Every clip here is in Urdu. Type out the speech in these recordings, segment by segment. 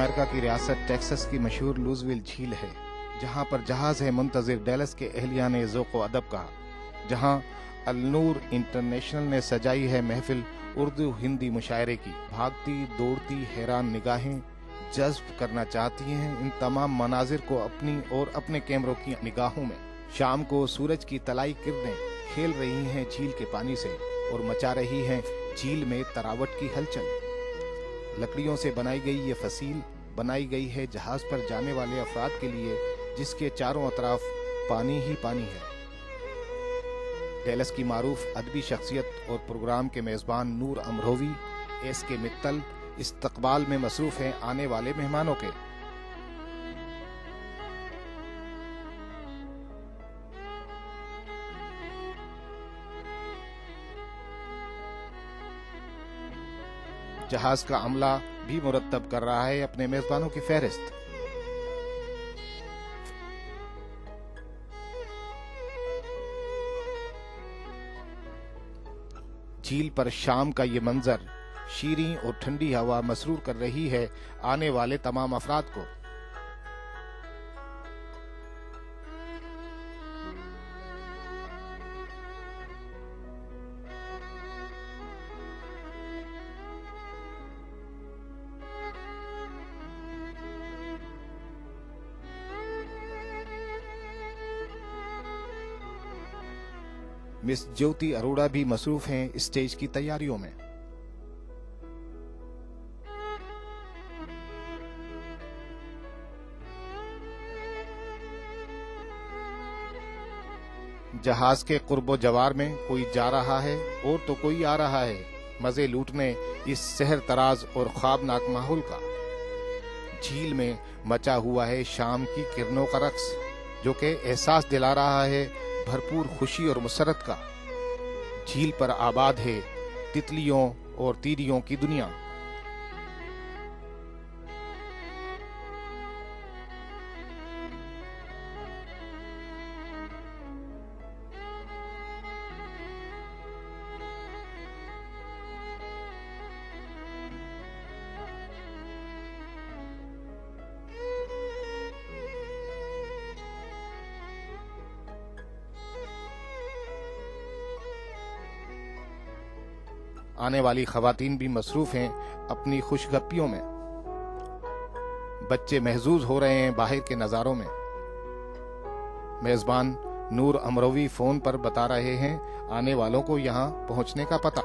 امریکہ کی ریاست ٹیکسس کی مشہور لوزویل جھیل ہے، جہاں پر جہاز ہے منتظر ڈیلس کے اہلیان ذوق و ادب کا، جہاں النور انٹرنیشنل نے سجائی ہے محفل اردو ہندی مشاعرے کی۔ بھاگتی، دوڑتی، حیران نگاہیں، جذب کرنا چاہتی ہیں ان تمام مناظر کو اپنی اور اپنے کیمروں کی نگاہوں میں۔ شام کو سورج کی تلائی کرنیں کھیل رہی ہیں جھیل کے پانی سے اور مچا رہی ہیں جھیل میں تراوٹ کی ہلچل۔ لکڑیوں سے بنائی گئی یہ فصیل بنائی گئی ہے جہاز پر جانے والے افراد کے لیے، جس کے چاروں اطراف پانی ہی پانی ہے۔ ڈیلس کی معروف ادبی شخصیت اور پروگرام کے میزبان نور امروی ایس کے متل، استقبال میں مصروف ہیں آنے والے مہمانوں کے۔ جہاز کا عملہ بھی مرتب کر رہا ہے اپنے میزبانوں کی فہرست۔ جھیل پر شام کا یہ منظر شیریں اور ٹھنڈی ہوا مسرور کر رہی ہے آنے والے تمام افراد کو۔ مس جیوتی اروڑا بھی مصروف ہیں اسٹیج کی تیاریوں میں۔ جہاز کے قرب و جوار میں کوئی جا رہا ہے اور تو کوئی آ رہا ہے۔ مزے لوٹنے اس سہر تراز اور خوابناک ماحول کا۔ جھیل میں مچا ہوا ہے شام کی کرنوں کا رقص، جو کہ احساس دلا رہا ہے بھرپور خوشی اور مسرت کا جھیل پر آباد ہے تتلیوں اور تیریوں کی دنیا۔ آنے والی خواتین بھی مصروف ہیں اپنی خوشگپیوں میں۔ بچے محظوظ ہو رہے ہیں باہر کے نظاروں میں۔ میزبان نور امروی فون پر بتا رہے ہیں آنے والوں کو یہاں پہنچنے کا پتہ۔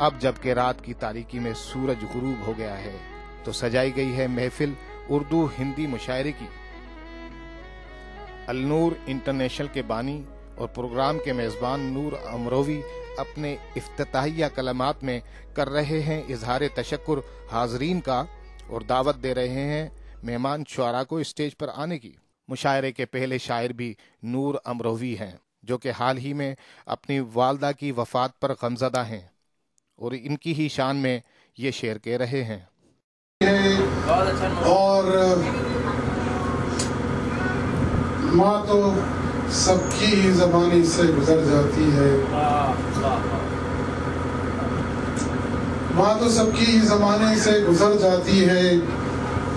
اب جبکہ رات کی تاریکی میں سورج غروب ہو گیا ہے، تو سجائی گئی ہے محفل اردو ہندی مشاعرے کی۔ النور انٹرنیشنل کے بانی اور پروگرام کے میزبان نور امروی اپنے افتتاحیہ کلمات میں کر رہے ہیں اظہار تشکر حاضرین کا اور دعوت دے رہے ہیں مہمان شعرا کو اسٹیج پر آنے کی۔ مشاعرے کے پہلے شاعر بھی نور امروی ہیں، جو کہ حال ہی میں اپنی والدہ کی وفات پر غمزدہ ہیں۔ اور ان کی ہی شان میں یہ شعر کہہ رہے ہیں۔ اور ماں تو سب کی ہی زبانی سے گزر جاتی ہے۔ ماں تو سب کی ہی زمانے سے گزر جاتی ہے۔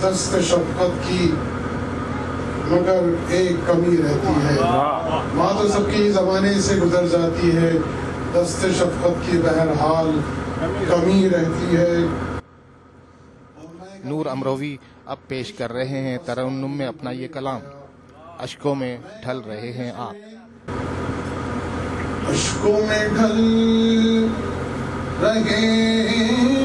دست شفقت کی مگر ایک کمی رہتی ہے۔ ماں تو سب کی ہی زمانے سے گزر جاتی ہے۔ دست شفقت کی بہرحال کمی رہتی ہے۔ نور امروی اب پیش کر رہے ہیں ترنم میں اپنا یہ کلام۔ اشکوں میں ڈھل رہے ہیں آپ۔ اشکوں میں ڈھل رہے ہیں۔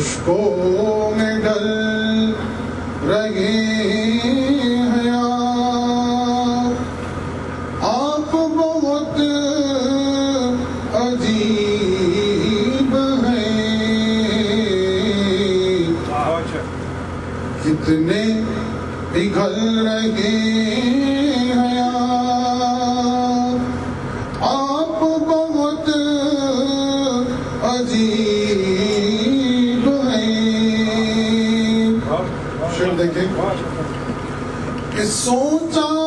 خشکوں میں ڈل رہے ہیں آپ بہت اچھا۔ کتنے پگھل رہے ہیں۔ que son tan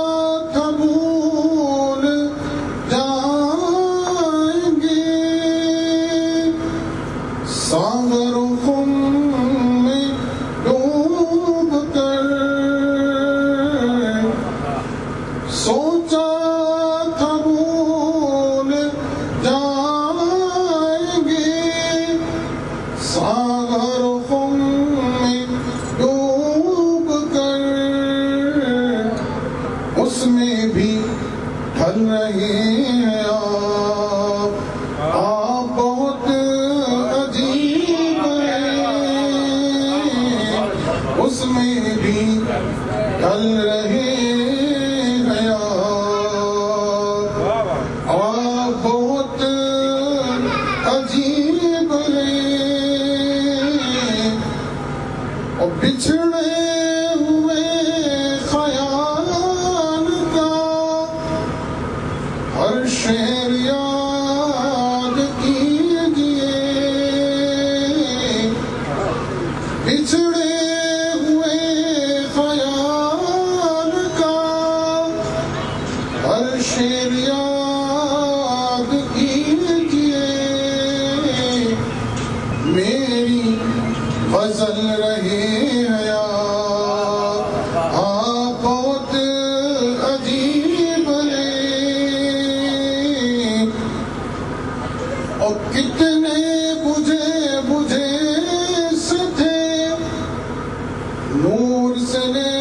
Jerusalem.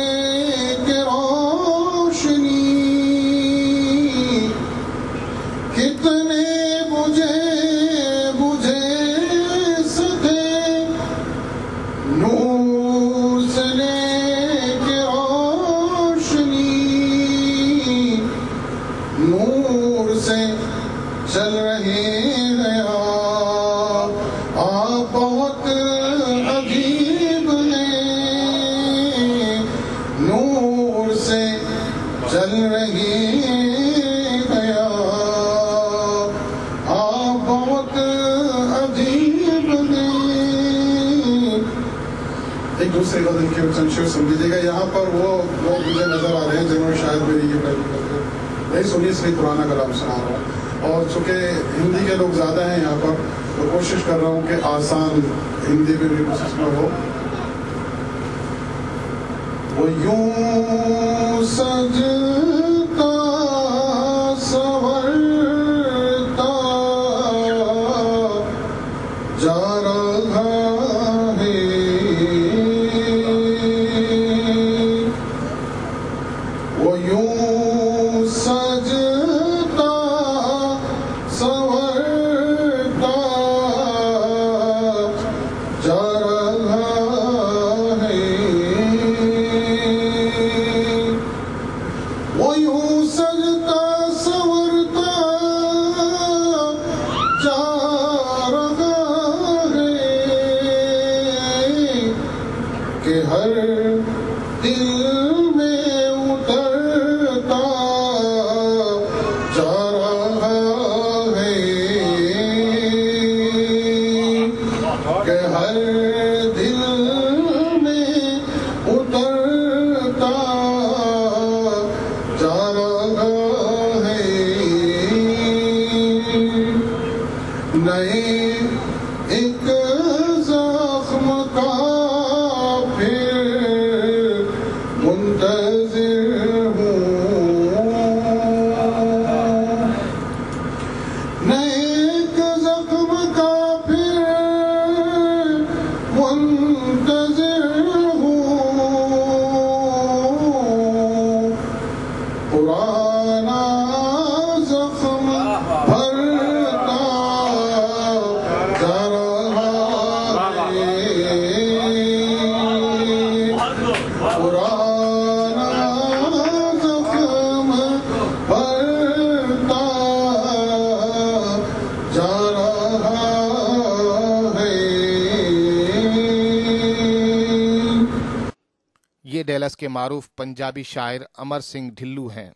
Wales کے معروف پنجابی شاعر امر سنگھ ڈھلو ہیں،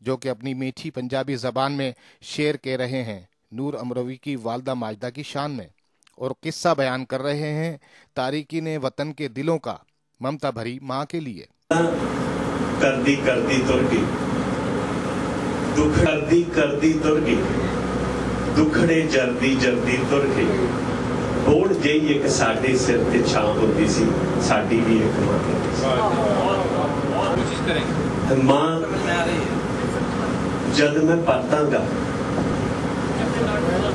جو کہ اپنی میٹھی پنجابی زبان میں شعر کہہ رہے ہیں۔ نور امروی کی والدہ ماجدہ کی شان میں۔ اور قصہ بیان کر رہے ہیں تاریکی نے وطن کے دلوں کا ممتا بھری ماں کے لیے۔ کردی کردی ترکی۔ دکھڑی کردی ترکی۔ دکھڑے جردی جردی ترکی۔ ਜਰਦੀ ਜਰਦੀ ਤੁਰ ਗਈ ਬੋੜ ਜਿਹੀ ਇੱਕ ਸਾਡੇ ਸਿਰ ਤੇ ਛਾਂ ਹੁੰਦੀ ਸੀ ਸਾਡੀ ਵੀ ਇੱਕ ਮਾਂ ਹੁੰਦੀ ਸੀ ਤੇ ਮਾਂ ਜਦ ਮੈਂ ਪਰਤਾਂਗਾ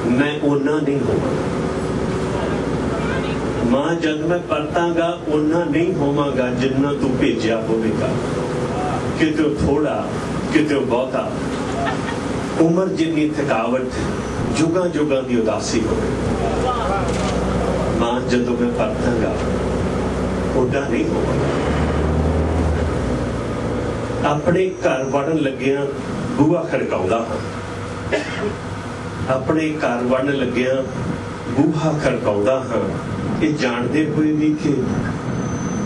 ਮੈਂ ਉਹਨਾਂ ਨਹੀਂ ਹੋਵਾਂਗਾ ਮਾਂ ਜਦ ਮੈਂ ਪਰਤਾਂਗਾ ਉਹਨਾਂ ਨਹੀਂ ਹੋਵਾਂਗਾ ਜਿੰਨਾ ਤੂੰ ਭੇਜਿਆ ਹੋਵੇਗਾ ਕਿਤੇ ਥੋੜਾ ਕਿਤੇ ਬਹੁਤਾ ਉਮਰ ਜਿੰਨੀ ਥਕਾਵਟ ਜੁਗਾਂ ਜੁਗਾਂ ਦੀ ਉਦਾਸੀ ਹੋਵੇ ਮਾਂ ਜਦੋਂ ਮੈਂ ਪਰਤਾਂਗਾ ਉਹਦਾ ਨਹੀਂ ਹੋਵਾਂਗਾ ਆਪਣੇ ਘਰ ਵੜਨ ਲੱਗਿਆਂ ਬੂਹਾ ਖੜਕਾਉਂਦਾ ਆਪਣੇ ਘਰ ਵੜਨ ਲੱਗਿਆਂ ਬੂਹਾ ਖੜਕਾਉਂਦਾ ਹਾਂ। ਇਹ ਜਾਣਦੇ ਹੋਏ ਵੀ ਕਿ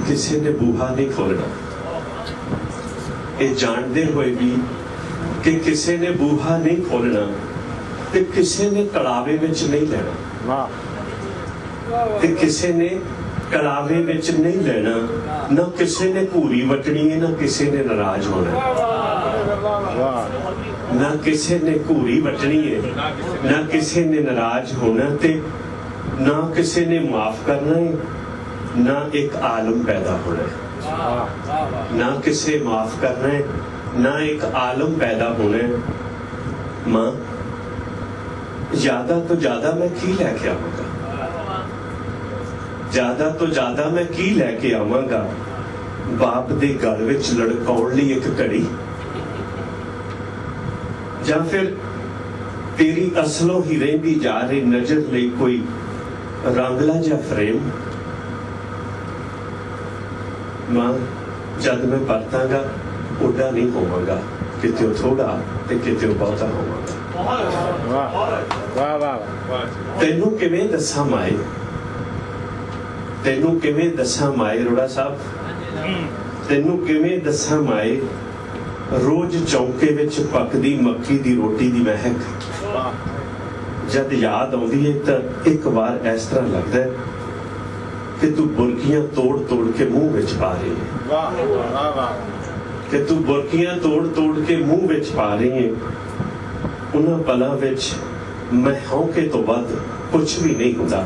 ਕਿਸੇ ਨੇ ਬੂਹਾ ਨਹੀਂ ਖੋਲਣਾ ਇਹ ਜਾਣਦੇ ਹੋਏ ਵੀ ਕਿ ਕਿਸੇ ਨੇ ਬੂਹਾ ਨਹੀਂ ਖੋਲਣਾ ਤੇ ਕਿਸੇ ਨੇ ਕਲਾਵੇ ਵਿੱਚ ਨਹੀਂ ਲੈਣਾ। کہ کسے نے کلاوے بچ نہیں لینا، نہ کسے نے پوری وٹنی ہے، نہ کسے نے ناراض ہونا ہے۔ نہ کسے نے پوری وٹنی ہے، نہ کسے نے ناراض ہونا تے نہ کسے نے معاف کرنا ہے، نہ ایک عالم پیدا ہونا ہے۔ نہ کسے معاف کرنا ہے، نہ ایک عالم پیدا ہونا ہے۔ ماں، زیادہ تو زیادہ میں کی لے کے آؤں گا؟ ਜ਼ਿਆਦਾ ਤੋਂ ਜ਼ਿਆਦਾ ਮੈਂ ਕੀ ਲੈ ਕੇ ਆਵਾਂਗਾ? ਬਾਪ ਦੇ ਗਲ ਵਿੱਚ ਲੜਕਾਉਣ ਲਈ ਇੱਕ ਘੜੀ? ਜਾਂ ਫਿਰ ਤੇਰੀ ਅਸਲੋਂ ਹੀ ਰਹਿੰਦੀ ਜਾ ਰਹੀ ਨਜ਼ਰ ਲਈ ਕੋਈ ਰੰਗਲਾ ਜਿਹਾ ਫਰੇਮ? ਮਾਂ ਜਦ ਮੈਂ ਪਰਤਾਂਗਾ ਉੱਡਾ ਨਹੀਂ ਹੋਵਾਂਗਾ। ਕਿਤੇ ਉਹ ਥੋੜਾ ਤੇ ਕਿਤੇ ਉਹ ਬਹੁਤਾ ਹੋਵਾਂਗਾ। ਤੈਨੂੰ ਕਿਵੇਂ ਦੱਸਾਂ ਮਾਏ? ਤੈਨੂੰ ਕਿਵੇਂ ਦੱਸਾਂ ਮਾਏ ਰੋੜਾ ਸਾਹਿਬ? ਤੈਨੂੰ ਕਿਵੇਂ ਦੱਸਾਂ ਮਾਏ? ਰੋਜ਼ ਚੌਂਕੇ ਵਿੱਚ ਪੱਕਦੀ ਮੱਕੀ ਦੀ ਰੋਟੀ ਦੀ ਮਹਿਕ। ਜਦ ਯਾਦ ਆਉਂਦੀ ਹੈ ਤਾਂ ਇੱਕ ਵਾਰ ਇਸ ਤਰ੍ਹਾਂ ਲੱਗਦਾ ਕਿ ਤੂੰ ਬੁਰਕੀਆਂ ਤੋੜ ਤੋੜ ਕੇ ਮੂੰਹ ਵਿੱਚ ਪਾ ਰਹੀ ਹੈ ਕਿ ਤੂੰ ਬੁਰਕੀਆਂ ਤੋੜ ਤੋੜ ਕੇ ਮੂੰਹ ਵਿੱਚ ਪਾ ਰਹੀ ਹੈ ਉਹਨਾਂ ਪਲਾਂ ਵਿੱਚ ਮੈਂ ਤੋਂ ਵੱਧ ਕੁਝ ਵੀ ਨਹੀਂ ਹੁੰਦਾ।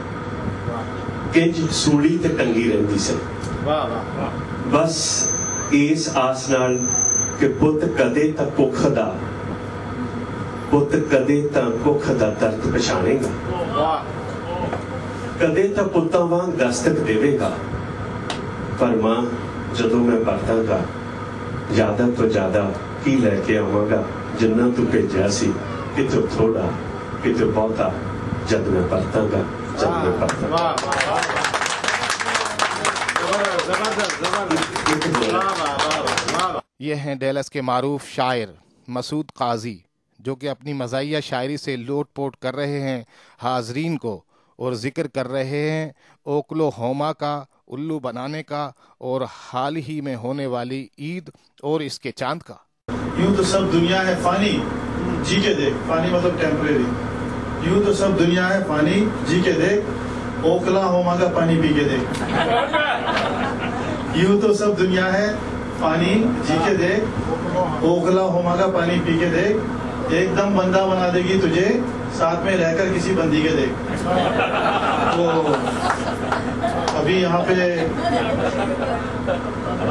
ਕਿੰਜ ਸੂਲੀ ਤੇ ਟੰਗੀ ਰਹਿੰਦੀ ਸੀ। ਬਸ ਇਸ ਆਸ ਨਾਲ ਕਿ ਪੁੱਤ ਕਦੇ ਤਾਂ ਕੁੱਖ ਦਾ ਪੁੱਤ ਕਦੇ ਤਾਂ ਕੁੱਖ ਦਾ ਦਰਦ ਪਛਾਣੇਗਾ। ਕਦੇ ਤਾਂ ਪੁੱਤਾਂ ਵਾਂਗ ਦਸਤਕ ਦੇਵੇਗਾ। ਪਰ ਮਾਂ ਜਦੋਂ ਮੈਂ ਪਰਤਾਂਗਾ ਜ਼ਿਆਦਾ ਤੋਂ ਜ਼ਿਆਦਾ ਕੀ ਲੈ ਕੇ ਆਵਾਂਗਾ ਜਿੰਨਾ ਤੂੰ ਭੇਜਿਆ ਸੀ ਕਿਤੇ ਥੋੜਾ ਕਿਤੇ ਬਹੁਤਾ ਜਦ ਮੈਂ ਪਰਤਾਂਗਾ ਜਦ ਮੈਂ ਪਰਤਾਂਗਾ یہ ہیں ڈیلس کے معروف شاعر مسعود قاضی، جو کہ اپنی مزاحیہ شاعری سے لوٹ پوٹ کر رہے ہیں، حاضرین کو، اور ذکر کر رہے ہیں اوکلو ہوما کا، الو بنانے کا، اور حال ہی میں ہونے والی عید اور اس کے چاند کا۔ یوں تو سب دنیا ہے فانی جی کے دیکھ، فانی مطلب ٹیمپریری یوں تو سب دنیا ہے فانی جی کے دیکھ اوکلا ہوما کا پانی پی کے دیکھ۔ یوں تو سب دنیا ہے، پانی جی کے دیکھ اوکلا ہوما کا پانی پی کے دیکھ، ایک دم بندہ بنا دے گی تجھے، ساتھ میں رہ کر کسی بندی کے دیکھ۔ تو ابھی یہاں پہ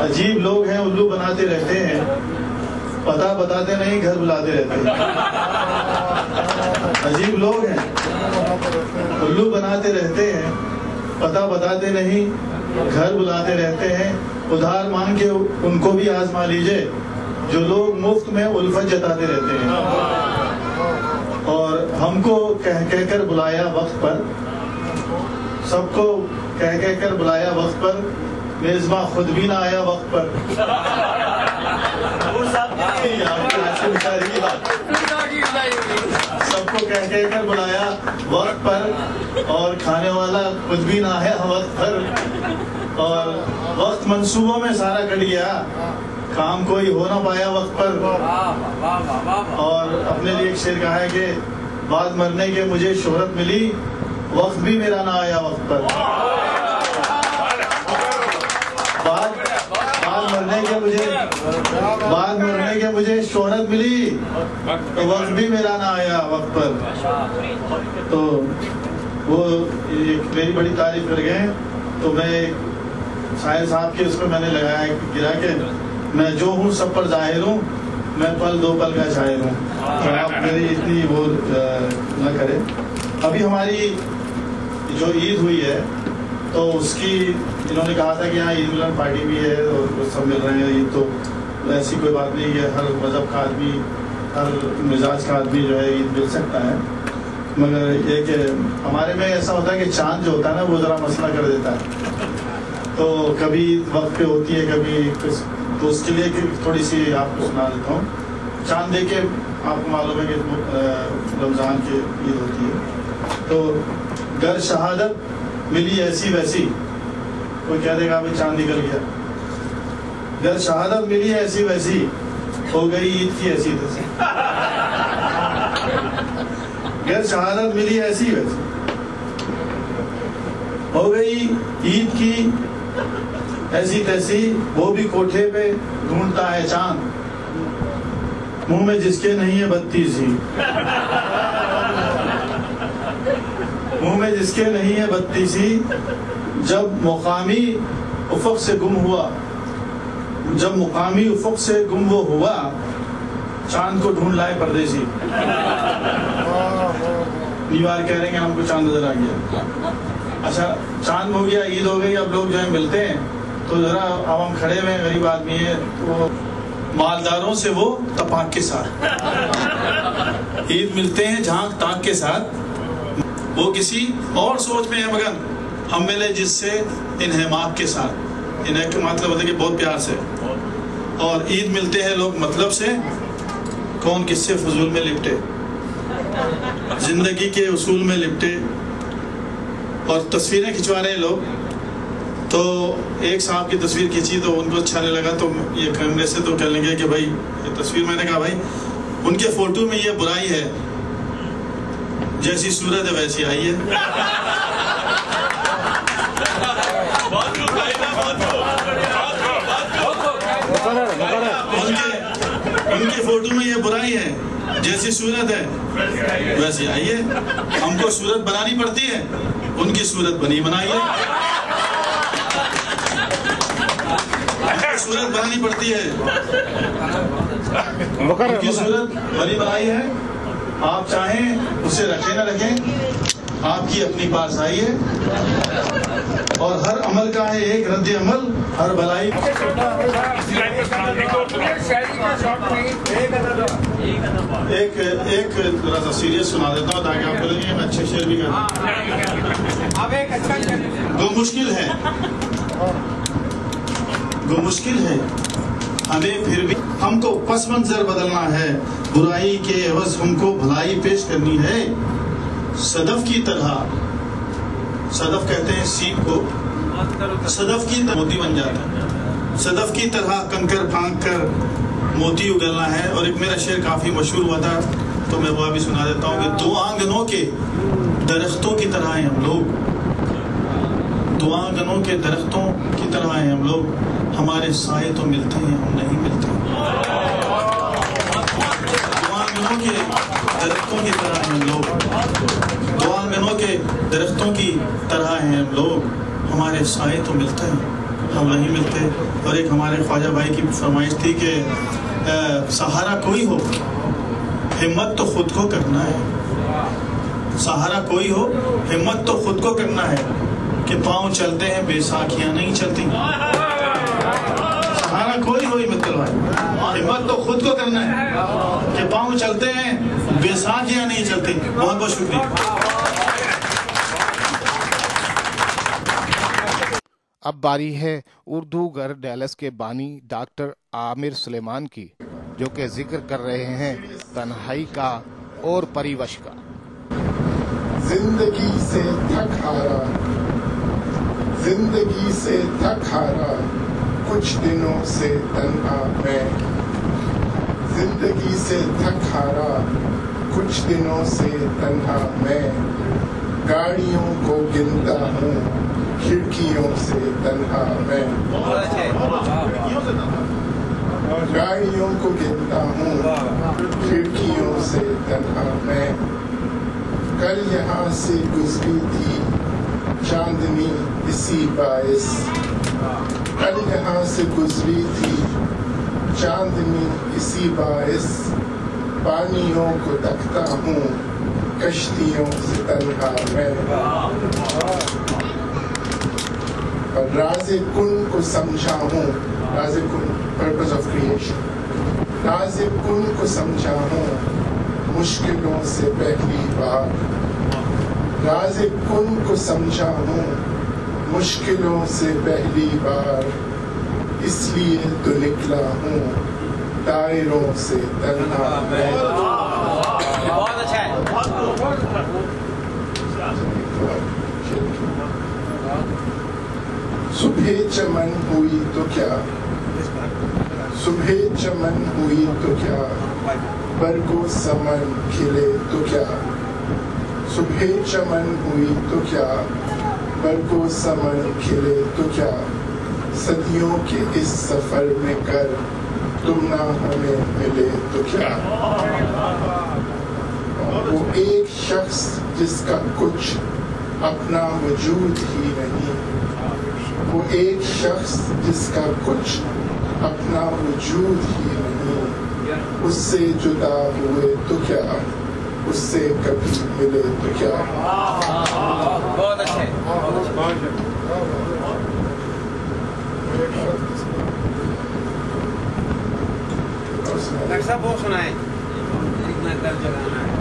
عجیب لوگ ہیں، الو بناتے رہتے ہیں، پتا بتاتے نہیں، گھر بلاتے رہتے ہیں۔ عجیب لوگ ہیں۔ الو بناتے رہتے ہیں۔ پتا بتاتے نہیں، گھر بلاتے رہتے ہیں۔ ادھار مانگ کے ان کو بھی آزما لیجیے۔ جو لوگ مفت میں الفت جتاتے رہتے ہیں۔ اور ہم کو کہہ کہہ کر بلایا وقت پر، سب کو کہہ کہہ کر بلایا وقت پر، میزباں خود بھی نہ آیا وقت پر سب کو کہہ کہہ کر بلایا وقت پر اور کھانے والا خود بھی نہ آیا وقت پر اور وقت منصوبوں میں سارا کٹ گیا۔ کام کوئی ہو نہ پایا وقت پر۔ اور اپنے لیے ایک شعر کہا ہے کہ بعد مرنے کے مجھے شہرت ملی وقت بھی میرا نہ آیا وقت پر بعد بعد مرنے کے مجھے بعد مرنے کے مجھے شہرت ملی۔ تو وقت بھی میرا نہ آیا وقت پر۔ تو وہ میری بڑی تعریف کر گئے۔ تو میں شاعر صاحب کے اس پہ میں نے لگایا گرا کے میں جو ہوں سب پر ظاہر ہوں۔ میں پل دو پل کا شاعر ہوں۔ آپ میری اتنی وہ نہ کریں۔ ابھی ہماری جو عید ہوئی ہے تو اس کی انہوں نے کہا تھا کہ یہاں عید ملن پارٹی بھی ہے اور سب مل رہے ہیں عید تو ایسی کوئی بات نہیں ہے ہر مذہب کا آدمی، ہر مزاج کا آدمی جو ہے عید مل سکتا ہے۔ مگر یہ کہ ہمارے میں ایسا ہوتا ہے کہ چاند جو ہوتا ہے نا، وہ ذرا مسئلہ کر دیتا ہے۔ تو کبھی وقت پہ ہوتی ہے، کبھی تو اس کے لیے تھوڑی سی آپ کو سنا دیتا ہوں۔ چاند دے کے آپ کو معلوم ہے کہ رمضان کی عید ہوتی ہے۔ تو گر شہادت ملی ایسی ویسی۔ کوئی کہہ دے گا بھائی چاند نکل گیا۔ گر شہادت ملی ایسی ویسی، ہو گئی عید کی ایسی تیسی گر شہادت ملی ایسی ویسی۔ ہو گئی عید کی ایسی تیسی، وہ بھی کوٹھے پہ ڈھونڈتا ہے چاند۔ منہ میں جس کے نہیں ہے بتی سی میں جس کے نہیں ہے بتیسی جب مقامی افق سے گم ہوا، جب مقامی افق سے گم وہ ہوا، چاند کو ڈھونڈ لائے پردیسی۔ نیوار کہہ رہے ہیں کہ ہم کو چاند نظر آ گیا۔ اچھا چاند ہو گیا، عید ہو گئی، اب لوگ جو ہے ملتے ہیں، تو ذرا اب ہم کھڑے ہوئے غریب آدمی ہے تو مالداروں سے وہ تپاک کے ساتھ۔ عید ملتے ہیں جھانک تاک کے ساتھ وہ کسی اور سوچ میں ہے، مگر ہم ملے جس سے انہماک کے ساتھ۔ انہیں کے مطلب ہوتا ہے کہ بہت پیار سے۔ اور عید ملتے ہیں لوگ مطلب سے کون کس سے فضول میں لپٹے۔ زندگی کے اصول میں لپٹے۔ اور تصویریں کھنچوا رہے ہیں لوگ۔ تو ایک صاحب کی تصویر کھینچی تو ان کو اچھا نہیں لگا، تو یہ کیمرے سے تو کہنے لگے کہ بھائی، یہ تصویر میں نے کہا بھائی، ان کے فوٹو میں یہ برائی ہے۔ جیسی صورت ہے ویسی آئی ہے۔ ان کے فوٹو میں یہ برائی ہے، جیسی صورت ہے، ویسی آئیے ہم کو صورت بنانی پڑتی ہے، ان کی صورت بنی بنائیے صورت بنانی پڑتی ہے۔ ان کی صورت بنی، بنائی ہے۔ آپ چاہیں اسے رکھیں نہ رکھیں، آپ کی اپنی پاس آئی ہے۔ اور ہر عمل کا ہے ایک رد عمل، ہر بلائی ایک ایک ذرا سا سیریس سنا دیتا ہوں تاکہ آپ بولیں گے میں اچھے شعر بھی کرتا وہ مشکل ہے وہ مشکل ہے ہمیں پھر بھی ہم کو پس منظر بدلنا ہے۔ برائی کے عوض ہم کو بھلائی پیش کرنی ہے۔ صدف کی طرح۔ صدف کہتے ہیں سیپ کو۔ صدف کی طرح موتی بن جاتا ہے۔ صدف کی طرح کنکر پھانک کر موتی اگلنا ہے۔ اور ایک میرا شعر کافی مشہور ہوا تھا، تو میں وہ ابھی سنا دیتا ہوں کہ دو آنگنوں کے درختوں کی طرح ہیں ہم لوگ۔ دو آنگنوں کے درختوں کی طرح ہیں ہم لوگ، ہمارے سائے تو ملتے ہیں، ہم نہیں ملتے۔ دو آنگنوں کے درختوں کی طرح ہیں ہم لوگ۔ دو کے درختوں کی طرح ہیں ہم لوگ۔ ہمارے سائے تو ملتے ہیں، ہم نہیں ملتے۔ اور ایک ہمارے خواجہ بھائی کی فرمائش تھی کہ سہارا کوئی ہو، ہمت تو خود کو کرنا ہے۔ سہارا کوئی ہو، ہمت تو خود کو کرنا ہے۔ کہ پاؤں چلتے ہیں بے ساکھیاں نہیں چلتی سہارا کوئی ہو ہمت کروائے۔ ہمت تو خود کو کرنا ہے کہ پاؤں چلتے ہیں بے ساکھیاں نہیں چلتی بہت بہت شکریہ۔ اب باری ہے اردو گر ڈیلس کے بانی ڈاکٹر عامر سلیمان کی جو کہ ذکر کر رہے ہیں تنہائی کا اور پریوش کا۔ زندگی سے تھک ہارا۔ زندگی سے تھک ہارا کچھ دنوں سے تنہا میں زندگی سے تھک ہارا کچھ دنوں سے تنہا میں گاڑیوں کو گنتا ہوں، کھڑکیوں سے تنہا میں گاڑیوں کو گنتا ہوں، کھڑکیوں سے تنہا میں کل یہاں سے گزری تھی چاندنی اسی باعث کل یہاں سے گزری تھی چاندنی اسی باعث پانیوں کو تکتا ہوں کشتیوں سے تنہا میں اور راز کن کو سمجھا ہوں راز کن پرپز آف کریشن راز کن کو سمجھا ہوں مشکلوں سے پہلی بار راز کن کو سمجھا ہوں مشکلوں سے پہلی بار؟ اس لیے تو نکلا ہوں دائروں سے تنہا۔ میں بہت اچھا صبح چمن ہوئی تو کیا؟ صبح چمن ہوئی تو کیا؟ برگو سمن کھلے تو کیا؟ صبح چمن ہوئی تو کیا برگو سمن کھلے تو کیا۔ صدیوں کے اس سفر میں کر، تم نہ ہمیں ملے تو کیا۔ وہ ایک شخص جس کا کچھ اپنا وجود ہی نہیں۔ وہ ایک شخص جس کا کچھ اپنا وجود ہی نہیں۔ اس سے جدا ہوئے تو کیا۔ اس سے کبھی ملے تو کیا بہت اچھے۔ ڈاکٹر صاحب وہ سنائیں۔ اتنا درد جگانا ہے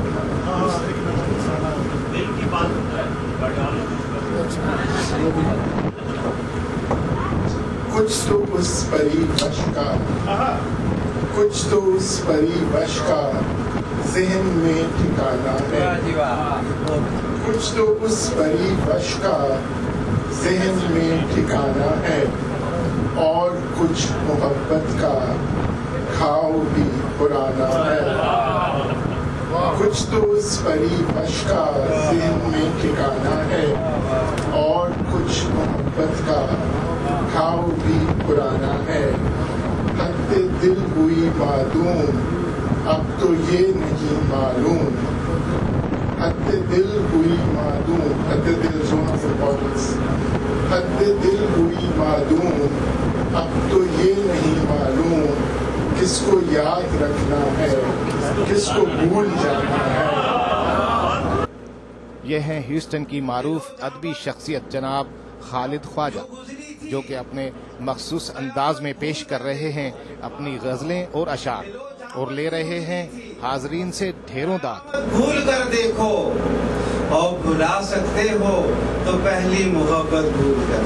کچھ تو اس پری بش کا کچھ تو اس پری بش کا ذہن میں ٹھکانا ہے۔ واہ جی کچھ تو اس پری بش کا ذہن میں ٹھکانا ہے۔ اور کچھ محبت کا کھاؤ بھی پرانا ہے۔ کچھ تو اس پری بش کا ذہن میں ٹھکانا ہے۔ اور کچھ محبت کا کھاؤ بھی پرانا ہے۔ دل ہوئی معلوم اب تو یہ نہیں معلوم۔ حد دل ہوئی معلوم۔ حد دل زون آف حد دل ہوئی معلوم۔ اب تو یہ نہیں معلوم۔ کس کو یاد رکھنا ہے؟ کس کو بھول جانا ہے؟ یہ ہیں ہیوسٹن کی معروف ادبی شخصیت جناب خالد خواجہ، جو کہ اپنے مخصوص انداز میں پیش کر رہے ہیں اپنی غزلیں اور اشعار۔ اور لے رہے ہیں حاضرین سے ڈھیروں داد بھول کر دیکھو اور بلا سکتے ہو تو پہلی محبت بھول کر۔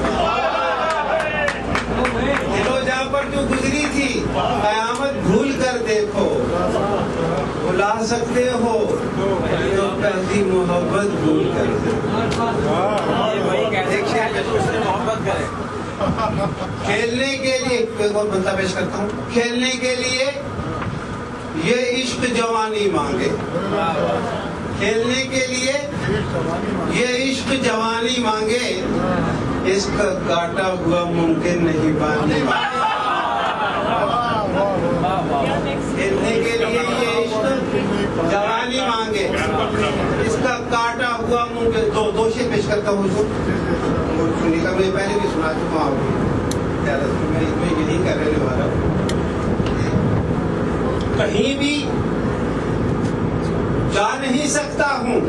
دو جہاں پر جو گزری تھی قیامت بھول کر دیکھو۔ بلا سکتے ہو تو پہلی محبت بھول کر۔ دیکھو محبت کرے کھیلنے کے لیے کوئی بندہ پیش کرتا ہوں۔ کھیلنے کے لیے یہ عشق جوانی مانگے۔ کھیلنے کے لیے یہ عشق جوانی مانگے۔ اس کا کاٹا ہوا ممکن نہیں باندھے کھیلنے کے لیے یہ عشق جوانی مانگے۔ اس کا کاٹا ہوا ممکن دو دو شے پیش کرتا ہوں جو سنی کا میں پہلے بھی سنا چکا ہوں۔ میں میں یہی کر رہنے والا ہوں کہیں بھی جا نہیں سکتا ہوں۔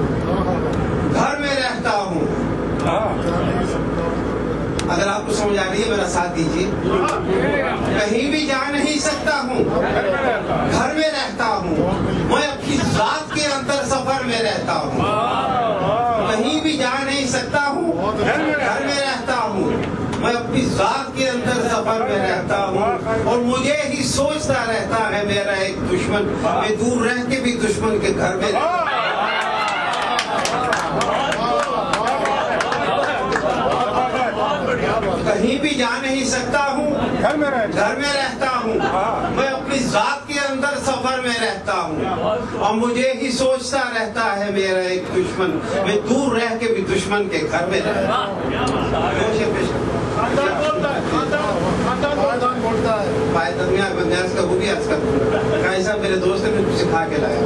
گھر میں رہتا ہوں۔ اگر آپ کو سمجھ آ رہی ہے میرا ساتھ دیجیے کہیں بھی جا نہیں سکتا ہوں۔ گھر میں رہتا ہوں۔ میں اپنی ذات کے اندر سفر میں رہتا ہوں۔ کہیں بھی جا نہیں سکتا ہوں گھر میں رہتا ہوں میں اپنی ذات کے اندر سفر میں رہتا ہوں اور مجھے ہی سوچتا رہتا ہے میرا ایک دشمن میں دور رہ کے بھی دشمن کے گھر میں رہتا کہیں بھی جا نہیں سکتا ہوں۔ گھر میں رہتا گھر میں رہتا ہوں۔ میں اپنی ذات کے اندر سفر میں رہتا ہوں۔ اور مجھے ہی سوچتا رہتا ہے میرا ایک دشمن۔ میں دور رہ کے بھی دشمن کے گھر میں رہتا ہوں۔ کا وہ بھی عرض کرتا ہوں میرے دوست نے سکھا کے لایا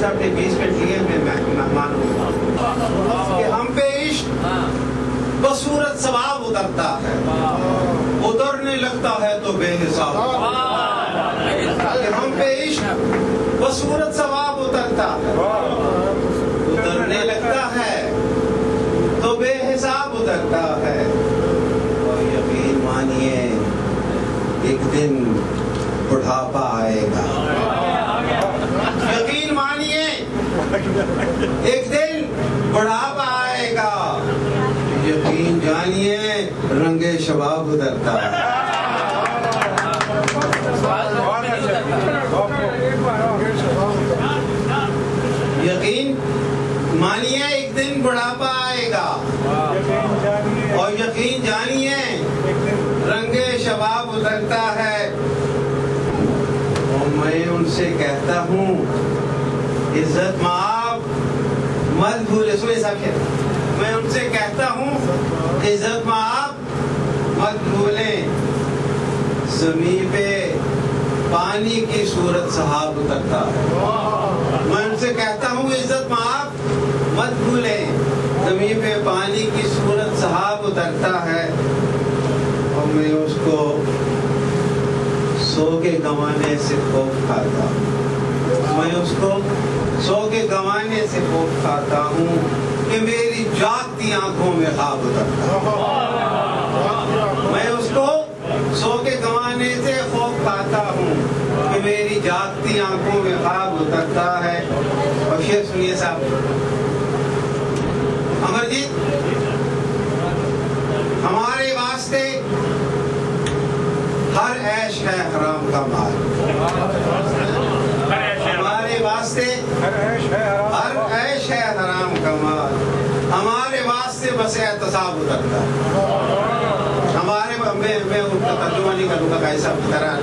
صاحب نے بیس منٹ لیے میں مہمان ہوں کہ ہم پہ عشق بصورت ثواب اترتا ہے۔ اترنے لگتا ہے تو بے حساب ہم پہ عشق بصورت ثواب اترتا۔ ہے اترنے لگتا ہے، تو بے حساب اترتا ہے۔ اور یقین مانیے، ایک دن بڑھاپا آئے گا۔ یقین مانیے، ایک دن بڑھاپا آئے گا۔ یقین جانیے، رنگ شباب اترتا۔ ہے مانیے، ایک دن بڑھاپا آئے گا۔ اور یقین جانیے، رنگ شباب اترتا ہے۔ اور میں ان سے کہتا ہوں، عزت معاف مت بھولے۔ سوئے صاحب کہتے میں ان سے کہتا ہوں، عزت معاف مت بھولیں زمین پہ پانی کی صورت صحاب اترتا ہے میں ان سے کہتا ہوں عزت معاف مت بھولیں زمین پہ پانی کی صورت صحاب اترتا ہے۔ اور میں اس کو سو کے گوانے سے خوف کھاتا ہوں۔ میں اس کو سو کے گوانے سے خوف کھاتا ہوں کہ میری جاگتی آنکھوں میں خواب اترتا میں اس کو سو کے گوانے سے خوف کھاتا ہوں کہ میری جاگتی آنکھوں میں خواب اترتا ہے۔ اور شیر سنیے صاحب امر جی ہمارے واسطے ہر عیش ہے حرام کا مال۔ ہمارے واسطے ہر عیش ہے حرام کا مال۔ ہمارے واسطے بس احتساب اترتا ہے ہمارے میں ان کا ترجمہ نہیں کروں گا کیسا طرح۔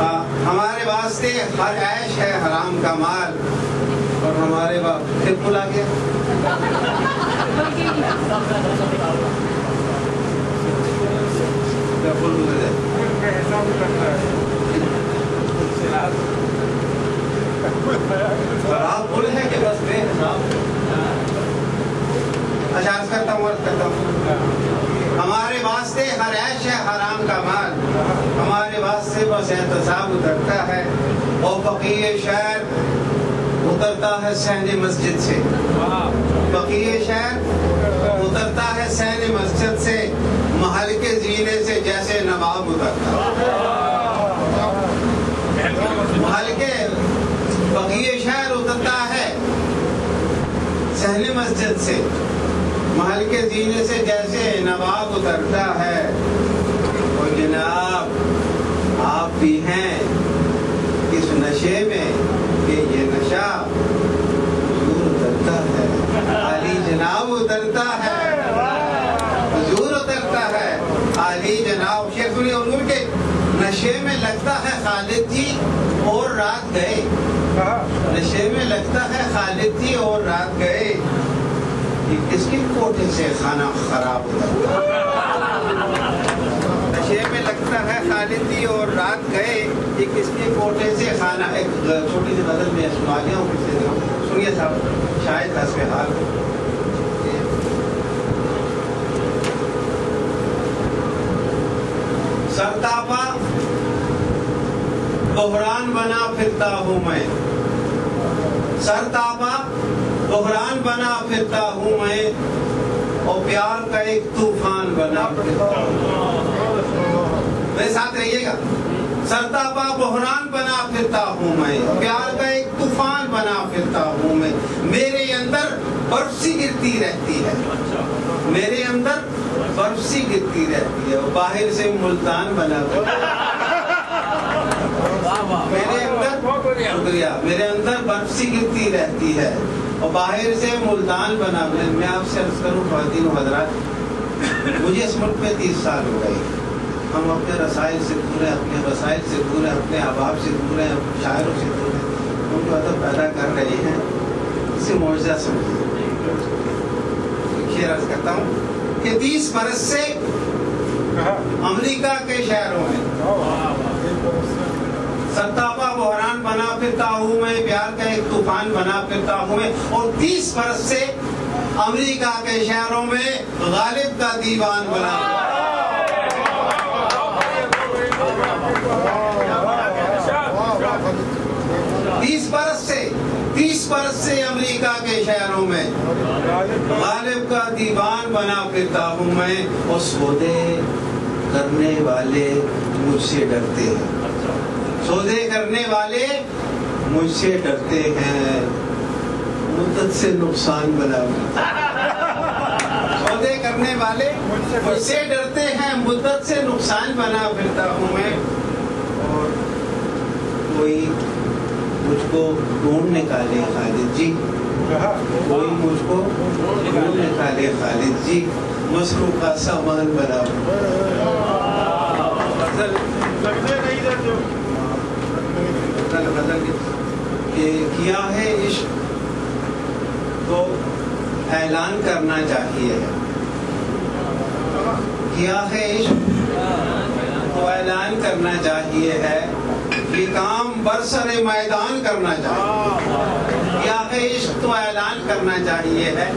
ہاں، ہمارے واسطے ہر عیش ہے حرام کا مال۔ ہمارے باپ پھر بلا گیا آپ ہیں کہ بس بے حساب۔ اچھا کرتا ہوں، عرض کرتا ہوں۔ ہمارے واسطے ہر عیش ہے حرام کا مال۔ ہمارے واسطے بس احتساب اترتا ہے۔ اور فقیر شہر اترتا ہے سہن مسجد سے۔ فقیر شہر اترتا ہے سہن مسجد سے، محل کے زینے سے جیسے نواب اترتا۔ محل کے فقیر شہر اترتا ہے سہن مسجد سے، محل کے زینے سے جیسے نواب اترتا ہے۔ اور جناب، آپ بھی ہیں اس نشے میں۔ کہ یہ نشہ حضور اترتا ہے۔ علی جناب اترتا ہے۔ حضور اترتا ہے۔ علی جناب شیخ العمر کے نشے میں لگتا ہے خالد جی اور رات گئے۔ نشے میں لگتا ہے خالد جی اور رات گئے۔ اس کی کوٹے سے کھانا خراب ہوتا ہے خالد جی اور رات گئے، یہ کس کے کوٹے سے کھانا ایک چھوٹی سی غزل میں سنا لیا ہوں کسی دن سنیے صاحب، شاید حسب حال سرتاپا بحران بنا پھرتا ہوں میں۔ سرتاپا بحران بنا پھرتا ہوں میں۔ اور پیار کا ایک طوفان بنا پھرتا ہوں۔ میرے ساتھ رہیے گا سرتاپا بحران بنا پھرتا ہوں میں، پیار کا ایک طوفان بنا پھرتا ہوں میں۔ میرے اندر برف سی گرتی رہتی ہے۔ میرے اندر برف سی گرتی رہتی ہے۔ باہر سے ملتان بنا میرے اندر شکریہ۔ میرے اندر برف سی گرتی رہتی ہے۔ اور باہر سے ملتان بنا میں۔ آپ سے عرض کروں خواتین و حضرات، مجھے اس ملک میں تیس سال ہو گئے۔ ہم اپنے رسائل سے دور ہیں، اپنے وسائل سے دور ہیں، اپنے احباب سے دور ہیں شاعروں سے دور ہیں۔ ان کو ادب پیدا کر رہے ہیں۔ اسے معاوضہ سمجھے عرض کرتا ہوں کہ تیس برس سے امریکہ کے شہروں میں ستاپا بحران بنا پھرتا ہوں میں، پیار کا ایک طوفان بنا پھرتا ہوں میں۔ اور تیس برس سے امریکہ کے شہروں میں غالب کا دیوان بنا تیس برس سے تیس برس سے امریکہ کے شہروں میں۔ غالب کا دیوان بنا پھرتا ہوں میں، اور سودے کرنے والے مجھ سے ڈرتے ہیں۔ سودے کرنے والے مجھ سے ڈرتے ہیں۔ مدت سے نقصان بنا سودے کرنے والے مجھ سے ڈرتے ہیں، مدت سے نقصان بنا پھرتا ہوں میں۔ کوئی مجھ کو ڈھونڈ نکالے خالد جی۔ کوئی مجھ کو ڈھونڈ نکالے خالد جی۔ مصروف کا سامان بنا کیا ہے عشق؟ تو اعلان کرنا چاہیے۔ کیا ہے عشق؟ تو اعلان کرنا چاہیے ہے۔ یہ کام برسر میدان کرنا چاہیے۔ کیا ہے عشق تو اعلان کرنا چاہیے ہے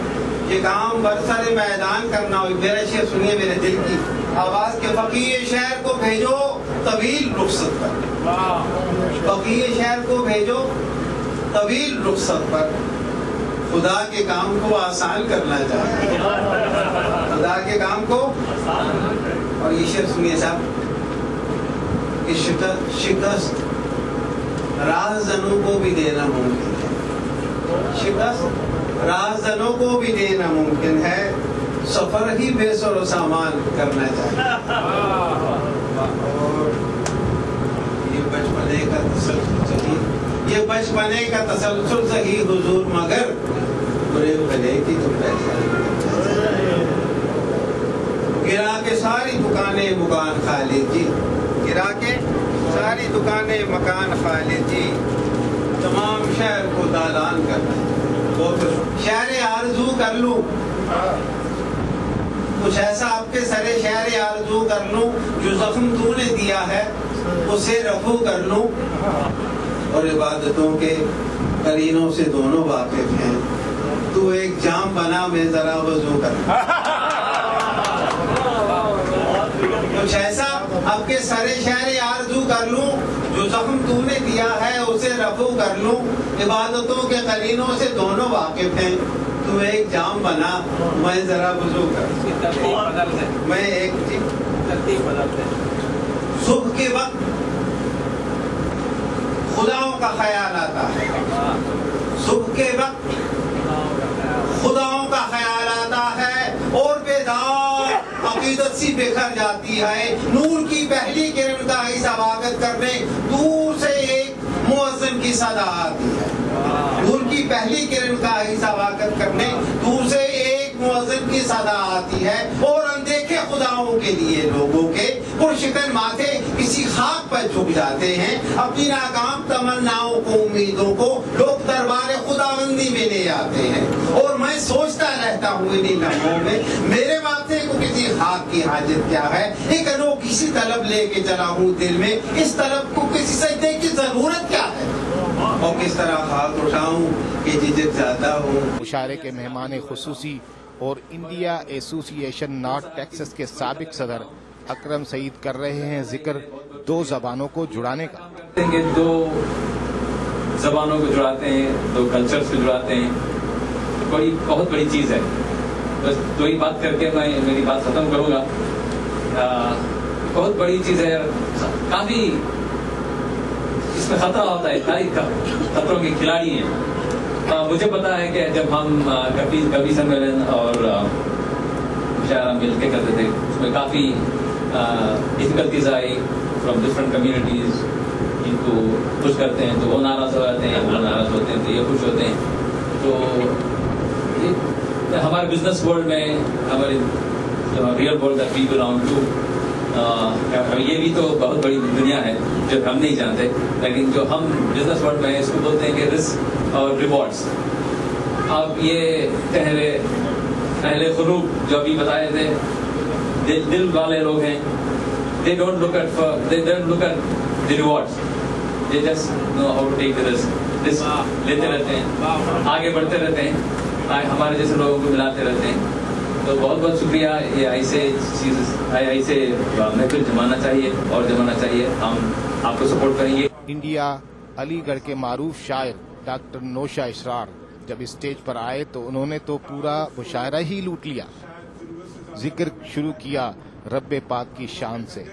یہ کام برسر میدان کرنا ہو میرا شعر سنیے میرے دل کی۔ آواز کے فقیر شہر کو بھیجو، طویل رخصت پر۔ فقیر شہر کو بھیجو، طویل رخصت پر۔ خدا کے کام کو آسان کرنا چاہیے۔ خدا کے کام کو اور یہ شعر سنیے صاحب۔ کہ شکست رازنوں کو بھی دینا ممکن ہے۔ شکست رازنوں کو بھی دینا ممکن ہے۔ سفر ہی بے سر و سامان کرنا چاہیے۔ اور یہ بچپنے کا تسلسل صحیح، یہ بچپنے کا تسلسل صحیح حضور، مگر برے بھلے کی تو گرا کے ساری دکانیں مکان خالد جی گرا کے ساری دکانیں مکان خالد جی تمام شہر کو دالان کرنا شہر آرزو کر لوں۔ کچھ ایسا آپ کے سرے شہر آرزو کر لوں جو زخم تو نے دیا ہے اسے رفو کر لوں۔ اور عبادتوں کے کرینوں سے دونوں واقف ہیں۔ تو ایک جام بنا میں ذرا وضو کر۔ کچھ ایسا اب کے سرے شہر آرزو کر لوں جو زخم تو نے دیا ہے اسے رفو کر لوں۔ عبادتوں کے قرینوں سے دونوں واقف ہیں۔ تو ایک جام بنا میں ذرا وضو کر۔ میں ایک صبح کے وقت خداؤں کا خیال آتا ہے۔ صبح کے وقت خداؤں کا خیال عقیدت سی بکھر جاتی ہے۔ نور کی پہلی کرن کا ہی سواگت کرنے، دور سے ایک مؤذن کی صدا آتی ہے۔ نور کی پہلی کرن کا ہی سواگت کرنے، دور سے مؤذن کی صدا آتی ہے اور اندیکھے خداؤں کے لیے لوگوں کے پرشکن ماتھے کسی خاک پر جھک جاتے ہیں۔ اپنی ناکام تمناؤں کو، امیدوں کو لوگ دربار خداوندی میں لے آتے ہیں۔ اور میں سوچتا رہتا ہوں انہیں لمحوں میں، میرے ماتھے کو کسی خاک کی حاجت کیا ہے؟ ایک انوکھی سی طلب لے کے چلا ہوں دل میں۔ اس طلب کو کسی سجدے کی ضرورت کیا ہے؟ اور کس طرح ہاتھ اٹھاؤں کہ جھجک جاتا ہوں؟ مشاعرے کے مہمان خصوصی اور انڈیا ایسوسی ایشن نارتھ ٹیکسس کے سابق صدر اکرم سعید کر رہے ہیں ذکر دو زبانوں کو جڑانے کا۔ دو زبانوں کو جڑاتے ہیں، دو کلچرز کو جڑاتے ہیں۔ بڑی بہت بڑی چیز ہے۔ بس دو ہی بات کر کے میں میری بات ختم کروں گا۔ بہت بڑی چیز ہے کافی اس میں خطرہ ہوتا ہے کئی خطروں کے کھلاڑی ہیں۔ مجھے پتا ہے کہ جب ہم کبھی کبھی سمیلن اور مشاعرہ مل کے کرتے تھے، اس میں کافی ڈفیکلٹیز آئی فرام ڈفرنٹ کمیونٹیز ان کو خوش کرتے ہیں، تو وہ ناراض ہو جاتے ہیں وہ ناراض ہوتے ہیں، تو یہ خوش ہوتے ہیں۔ تو ہمارے بزنس ورلڈ میں، ہمارے real world that we belong to یہ بھی تو بہت بڑی دنیا ہے جو ہم نہیں جانتے، لیکن جو ہم بزنس ورلڈ میں اس کو بولتے ہیں کہ رسک اور ریوارڈس اب یہ پہلے پہلے خلوق جو ابھی بتائے تھے دل دل والے لوگ ہیں they don't look at for they don't look at the rewards. They just know how to take the risk. Risk لیتے رہتے ہیں آگے بڑھتے رہتے ہیں ہمارے جیسے لوگوں کو ملاتے رہتے ہیں۔ تو بہت بہت شکریہ یہ ایسے چیز ایسے محفل جمانا چاہیے اور جمانا چاہیے۔ ہم آپ کو سپورٹ کریں گے۔ انڈیا علی گڑھ کے معروف شاعر۔ ڈاکٹر نوشا اسرار جب اسٹیج پر آئے تو انہوں نے تو پورا مشاعرہ ہی لوٹ لیا۔ ذکر شروع کیا رب پاک کی شان سے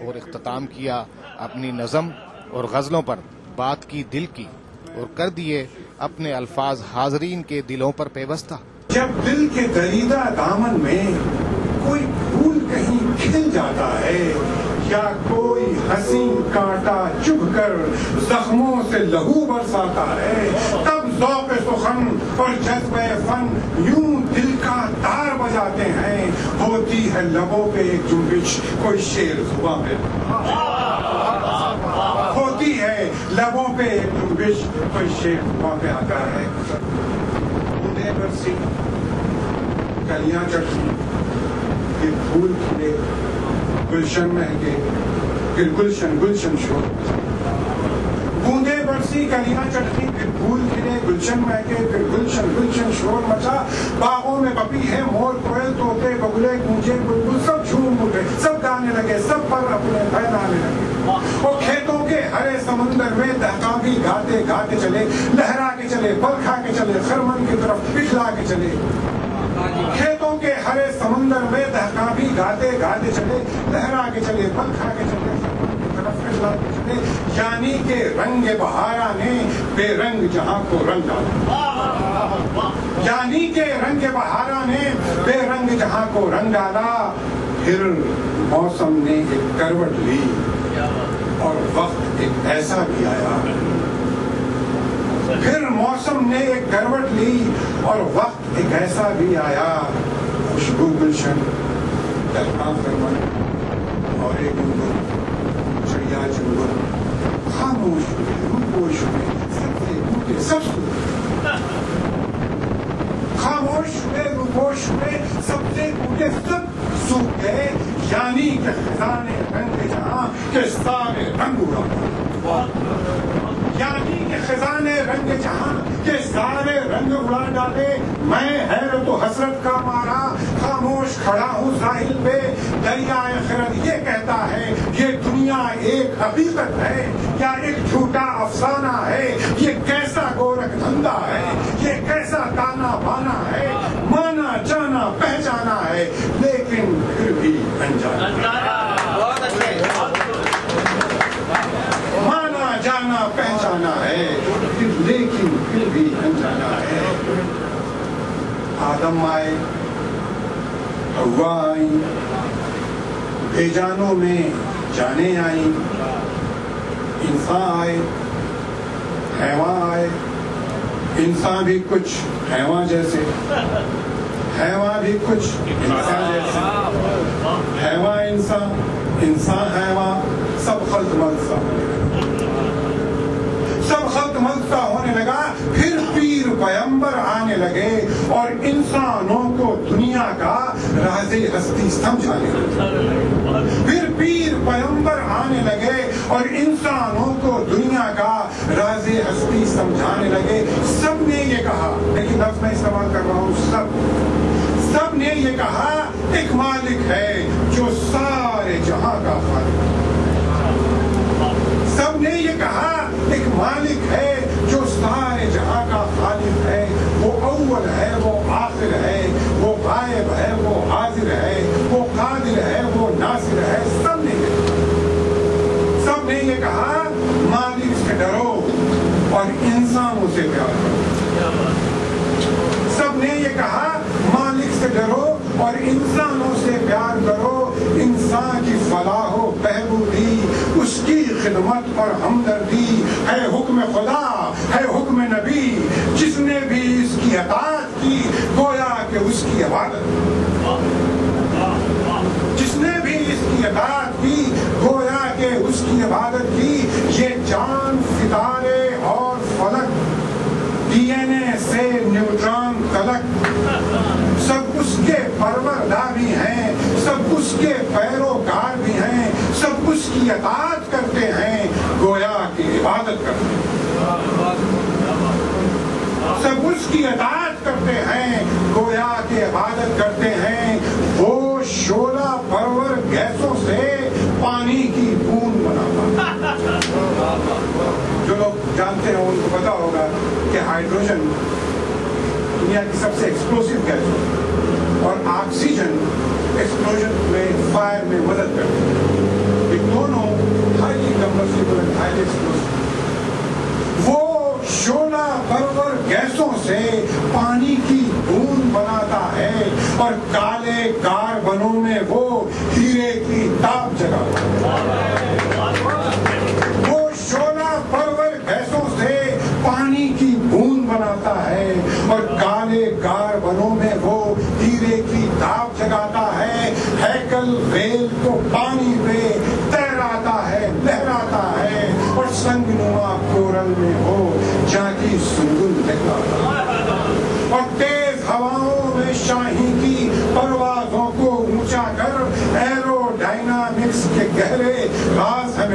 اور اختتام کیا اپنی نظم اور غزلوں پر، بات کی، دل کی، اور کر دیے اپنے الفاظ حاضرین کے دلوں پر پیوستہ۔ جب دل کے دریدہ دامن میں کوئی پھول کہیں کھل جاتا ہے یا کوئی حسین کانٹا چبھ کر زخموں سے لہو برساتا ہے۔ تب ذوق سخن اور جذبہ فن یوں دل کا تار بجاتے ہیں۔ ہوتی ہے لبوں پہ ایک جنبش، کوئی شیر زباں پہ۔ ہوتی ہے لبوں پہ ایک جنبش، کوئی شیر زباں پہ آتا ہے۔ بوندے برسی کلیاں چٹنی یہ پھول کھلے۔ گلشن مہکے پھر گلشن گلشن شور بوندے برسی کلیاں چٹنی پھر پھول کھلے گلشن مہکے پھر گلشن گلشن شور مچا۔ باغوں میں پپی ہے مور، کوئل توتے، بگلے گونجے بلبل، سب جھوم اٹھے۔ سب گانے لگے، سب پر اپنے پھیلانے لگے۔ وہ کھیتوں کے ہرے سمندر میں دہکابی گاتے گاتے چلے۔ لہرا کے چلے پل کے چلے، خرمن کی طرف پچھلا کے چلے۔ کھیتوں کے ہرے سمندر میں دہکابی گاتے گاتے چلے، لہرا کے چلے پل کھا کے چلے کے چلے یعنی کہ رنگ بہارا نے بے رنگ جہاں کو رنگ ڈالا۔ یعنی کہ رنگ بہارا نے بے رنگ جہاں کو رنگ ڈالا۔ پھر موسم نے ایک کروٹ لی اور وقت ایک ایسا بھی آیا۔ پھر موسم نے ایک کروٹ لی اور وقت ایک ایسا بھی آیا۔ خوشبو گلشن درخواں فرمن اور ایک گنگن، چڑیا چنگن خاموش ہوئے، روپوش ہوئے سب سے بوٹے سب سو خاموش ہوئے، روپوش ہوئے سب سے بوٹے سب سوکھ گئے یعنی کہ خزانے رنگ جہاں کے سارے رنگ اڑا۔ یعنی کہ خزانے رنگ جہاں کے سارے رنگ اڑا ڈالے، میں حیرت و حسرت کا مارا، خاموش کھڑا ہوں ساحل پہ۔ دریائے خرد یہ کہتا ہے یہ دنیا ایک حقیقت ہے یا ایک جھوٹا افسانہ ہے؟ یہ کیسا گورکھ دھندا ہے؟ یہ کیسا تانا بانا ہے؟ مانا، جانا، پہچانا ہے، لیکن پھر بھی انجانا مانا، جانا، پہچانا ہے لیکن پھر بھی انجانا ہے آدم آئے ہوا آئی بے جانوں میں جانے آئی انسان آئے، حیوان آئے۔ انسان بھی کچھ حیوان جیسے۔ حیوان بھی کچھ انسان جیسے۔ حیوان انسان انسان حیوان، سب خلط ملت سا سب خلط ملت سا ہونے لگا پھر پیر پیمبر آنے لگے اور انسانوں کو دنیا کا راز ہستی سمجھانے لگے پھر پیر پیمبر آنے لگے اور انسانوں کو دنیا کا راز ہستی سمجھانے لگے۔ سب نے یہ کہا۔ لیکن لفظ میں استعمال کر رہا ہوں۔ سب۔ سب نے یہ کہا، ایک مالک ہے جو سارے جہاں کا خالق ہے۔ سب نے یہ کہا، ایک مالک ہے جو سارے جہاں کا خالق ہے۔ اول ہے، وہ آخر ہے، وہ غائب ہے، وہ حاضر ہے، وہ قادر ہے، وہ ناصر ہے، سب نے کہا۔ سب نے یہ کہا، مالک سے ڈرو اور انسانوں سے پیار کرو۔ سب نے یہ کہا، مالک سے ڈرو اور انسانوں سے پیار کرو۔ انسان کی فلاح و خدمت اور ہمدردی ہے حکم خدا، ہے حکم نبی۔ جس نے بھی اس کی اطاعت کی، گویا کہ اس کی عبادت۔ جس نے بھی اس کی اطاعت کی، گویا کہ اس کی عبادت کی، یہ جان ستارے اور فلک، ڈی این اے سے نیوٹران تلک سب اس کے پروردار بھی ہیں، سب اس کے پیروکار بھی ہیں، سب اس کی اطاعت کرتے ہیں، گویا کی عبادت کرتے ہیں۔ سب اس کی اطاعت کرتے ہیں، گویا کی عبادت کرتے ہیں۔ وہ شولہ پرور گیسوں سے پانی کی بوند بناتا جو لوگ جانتے ہیں، ان کو پتا ہوگا کہ ہائیڈروجن دنیا کی سب سے ایکسپلوسو گیس ہے اور آکسیجن ایکسپلوژن میں فائر میں مدد کرتے ہیں یہ دونوں highly combustible and highly explosive وہ شولہ پرور گیسوں سے پانی کی بوند بناتا ہے اور کالے کاربنوں میں وہ ہیرے کی تاپ جگاتا وہ شولہ پرور گیسوں سے پانی کی بوند بناتا ہے اور کالے کاربنوں میں وہ ہیرے کی تاپ جگاتا ہے ہیکل ریل کو پانی پہ تیراتا ہے لہراتا ہے اور سنگ نما کورل میں ہو جا کی سنگل دکھاتا اور تیز ہواؤں میں شاہی کی پروازوں کو اونچا کر ایرو ڈائنامکس کے گہرے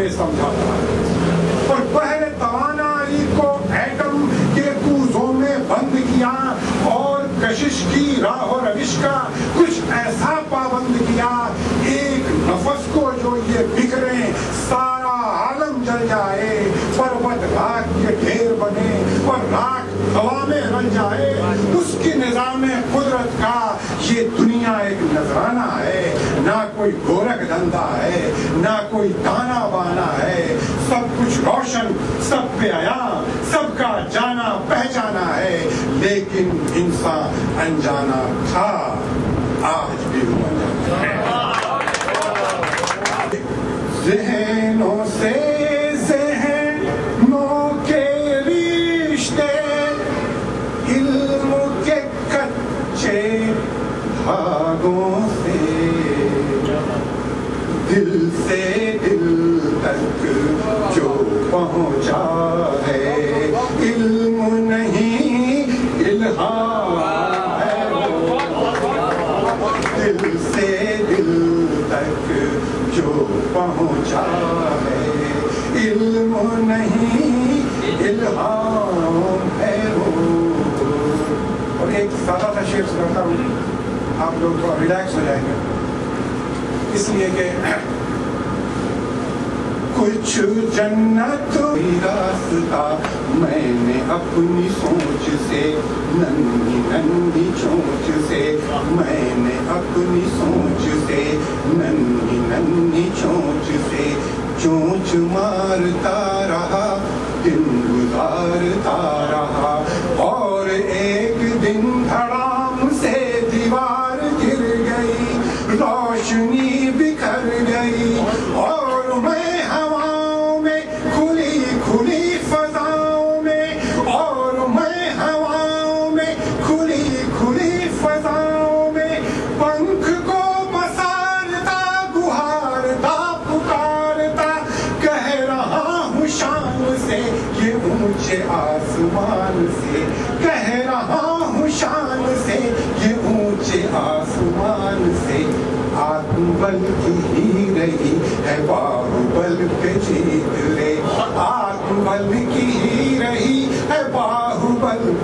راز ہمیں سمجھاتا ہے اور پہلے توانائی کو ایٹم کے کوزوں میں بند کیا اور کشش کی راہ و روش کا کچھ ایسا پابند کیا، ایک نفس کو جو یہ بکھرے سارا عالم جل جائے، پروت راک کے ڈھیر بنے اور راک ہوا میں رل جائے۔ اس کی نظام قدرت کا یہ دنیا ایک نذرانہ ہے۔ نہ کوئی گورک دھندا ہے نہ کوئی دانا بانا ہے۔ سب کچھ روشن سب پہ آیا سب کا جانا پہچانا ہے۔ لیکن انسان انجانا تھا آج بھی ہوا۔ ذہنوں سے دل سے دل تک جو پہنچا ہے، علم نہیں، الہام ہے۔ دل سے دل تک جو پہنچا ہے، علم نہیں، الہام ہے۔ وہ اور ایک سادہ سا شعر سناتا ہوں۔ آپ لوگ تھوڑا ریلیکس ہو جائیں گے۔ اس لیے کہ کچھ جنت ہی راستہ میں نے اپنی سوچ سے ننھی ننھی چونچ سے، میں نے اپنی سوچ سے ننھی ننھی چونچ سے، چونچ مارتا رہا دن گزارتا رہا، اور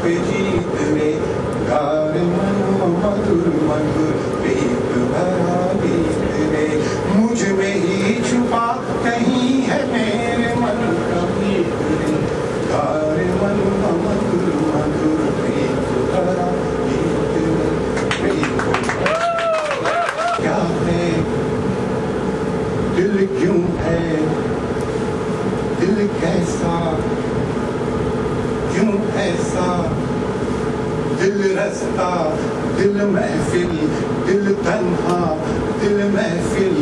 جیت لے گار من مدر مدر پیت بھرا گیت لے مجھ میں ہی چھپا کہیں ہے میرے من کا گیت لے گار من مدر مدر پیت بھرا گیت لے پیت کیا ہے دل کیوں ہے دل کیسا کیوں ایسا دل رستا دل محفل، دل تنہا، دل محفل،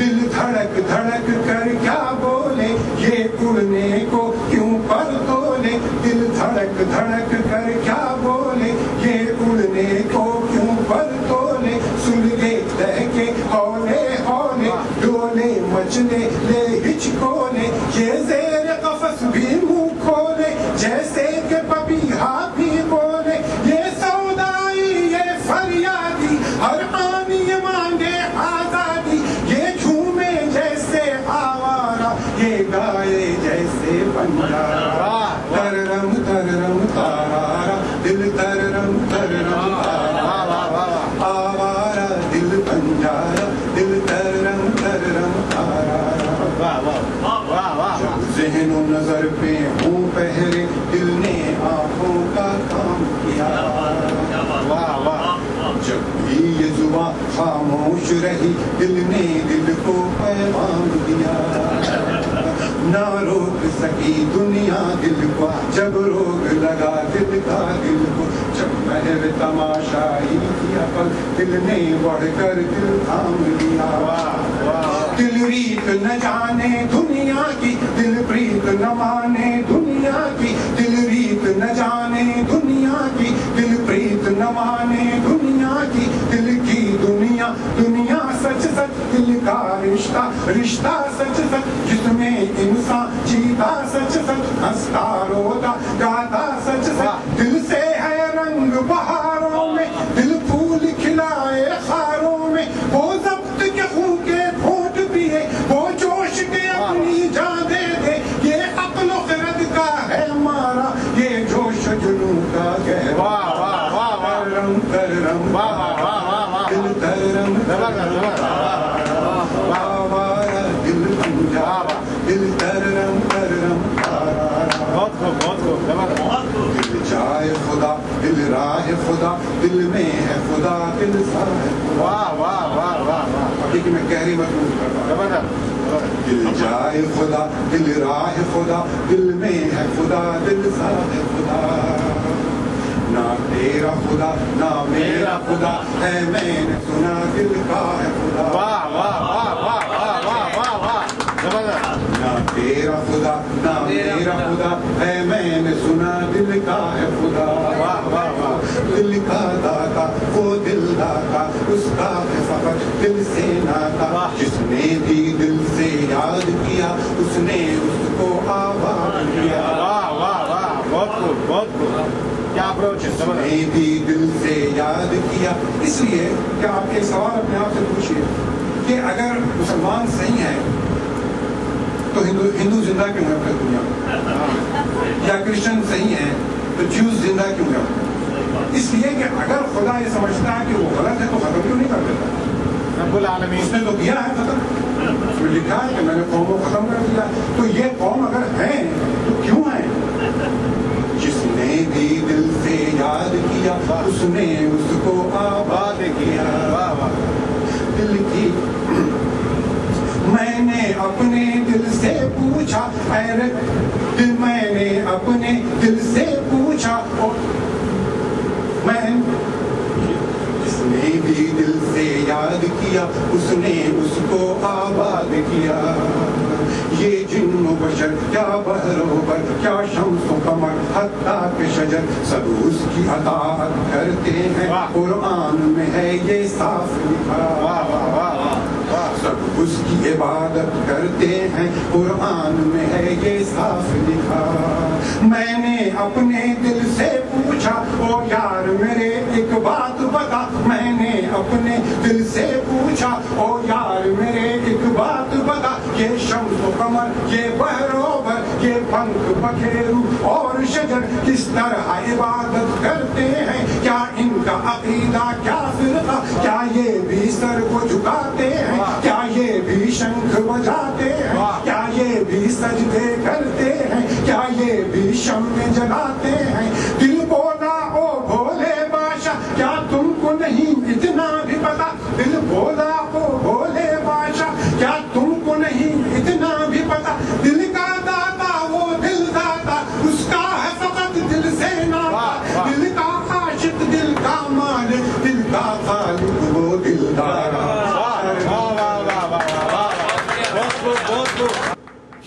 دل دھڑک دھڑک کر کیا بولے؟ یہ اڑنے کو کیوں پر تولے؟ دل دھڑک دھڑک کر کیا بولے؟ یہ اڑنے کو کیوں پر تولے؟ سن لے دہکے ہولے ہولے ڈولے مچلے لے ہچکولے یہ زیر قفص بھی منہ کھولے جیسے کہ پپیہا بھی بولے یہ سودائی یہ فریادی ہر آنی یہ مانگے آزادی یہ جھومے جیسے آوارا یہ گائے جیسے بنجارا تررم تررم تارارا دل تررم تررم تارارا آوارا دل بنجارا دل تررم تررم تارارا جب ذہن و نظر پہ ہوں پہرے دل نے آنکھوں کا کام کیا جب بھی یہ زباں خاموش رہی دل نے دل کو پیغام دیا۔ نہ روک سکی دنیا دل کو، جب روگ لگا دل کا دل کو۔ جب محر تماشائی کیا پل دل نے بڑھ کر دل تھام لیا۔ دل ریت نہ جانے دنیا کی، دل پریت نہ مانے دنیا کی۔ دل ریت نہ جانے دنیا کی، دل پریت نہ مانے دنیا کی دل کی دنیا دنیا سچ سچ دل کا رشتہ رشتہ سچ سچ، جس میں انسان جیتا سچ سچ، ہنستا روتا، گاتا سچ سچ، دل سے ہے رنگ بہاروں خدا دل میں ہے خدا دل سا ہے واہ واہ واہ واہ واہ ابھی کہ میں گہری محسوس کرتا زبردست دل جائے خدا دل راہ خدا دل میں ہے خدا دل سا ہے خدا نہ تیرا خدا نہ میرا خدا ہے میں نے سنا دل کا ہے خدا واہ واہ واہ واہ واہ واہ واہ واہ نہ تیرا خدا نہ میرا خدا ہے میں نے سنا دل کا ہے خدا واہ واہ واہ اس کا ہے فقط دل سے ناتا جس نے بھی دل سے یاد کیا اس نے اس کو آباد کیا واہ واہ واہ بہت خوب بہت خوب کیا اپروچ ہے اس نے بھی دل سے یاد کیا اس لیے کہ آپ ایک سوال اپنے آپ سے پوچھیے کہ اگر مسلمان صحیح ہیں تو ہندو ہندو زندہ کیوں ہے پھر دنیا میں یا کرسچن صحیح ہیں تو جوز زندہ کیوں ہے اس لیے کہ اگر خدا یہ سمجھتا ہے کہ وہ غلط ہے تو ختم کیوں نہیں کر دیتا رب العالمین اس نے تو کیا ہے ختم؟ لکھا ہے کہ میں نے قوم کو ختم کر دیا؟ تو یہ قوم اگر ہیں تو کیوں ہیں؟ جس نے بھی دل سے یاد کیا اس نے اس کو آباد کیا۔ دل کی میں نے اپنے دل سے پوچھا اے رب، میں نے اپنے دل سے پوچھا۔ میں جس نے بھی دل سے یاد کیا اس نے اس کو آباد کیا۔ یہ جن و بشر کیا بحر و بر کیا شمس و قمر حتیٰ کہ شجر سب اس کی اطاعت کرتے ہیں۔ قرآن میں ہے یہ صاف لکھا۔ واہ واہ واہ۔ سب اس کی عبادت کرتے ہیں۔ قرآن میں ہے یہ صاف لکھا۔ میں نے اپنے دل سے پوچھا او یار میرے ایک بات بتا میں نے اپنے دل سے پوچھا، او یار میرے، ایک بات بتا، یہ شمس و قمر، یہ بہروبر یہ پنکھ پکھیرو اور شجر کس طرح عبادت کرتے ہیں؟ کیا ان کا عقیدہ، کیا فرقہ؟ کیا یہ بھی سر کو جھکاتے ہیں؟ کیا یہ بھی شنکھ بجاتے ہیں؟ کیا یہ بھی سجدے کرتے ہیں؟ کیا یہ بھی شمع جلاتے ہیں؟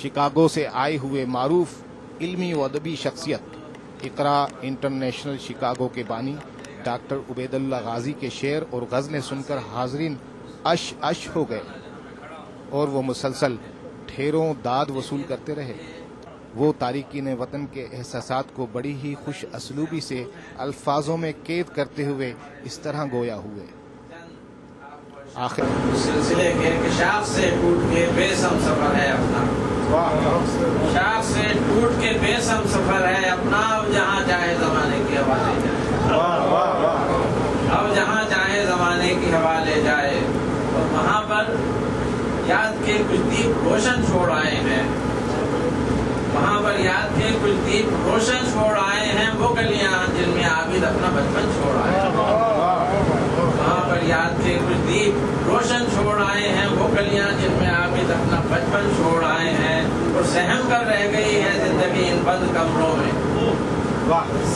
شکاگو سے آئے ہوئے معروف علمی و ادبی شخصیت، اقرا انٹرنیشنل شکاگو کے بانی، ڈاکٹر عبید اللہ غازی کے شعر اور غزلیں سن کر حاضرین اش اش ہو گئے اور وہ مسلسل ٹھیروں داد وصول کرتے رہے۔ وہ تارکین وطن کے احساسات کو بڑی ہی خوش اسلوبی سے الفاظوں میں قید کرتے ہوئے اس طرح گویا ہوئے۔ آخر۔ سلسلے کے کشاف سے ٹوٹ کے بے سم سفر ہے اپنا۔ شاخ سے ٹوٹ کے بے سم سفر ہے اپنا۔ اب جہاں چاہے زمانے کی ہوا لے جائے اب جہاں چاہے زمانے کی ہوا لے جائے۔ اور وہاں پر یاد کے کچھ دیپ روشن چھوڑ آئے ہیں۔ وہاں پر یاد کے کچھ دیپ روشن چھوڑ آئے ہیں۔ وہ گلیاں جن میں عابد اپنا بچپن چھوڑ آئے وہاں پر یاد کے کچھ دیپ روشن چھوڑ آئے ہیں وہ گلیاں جن میں عابد اپنا بچپن چھوڑ آئے ہیں اور سہم کر رہ گئی ہے زندگی ان بند کمروں میں۔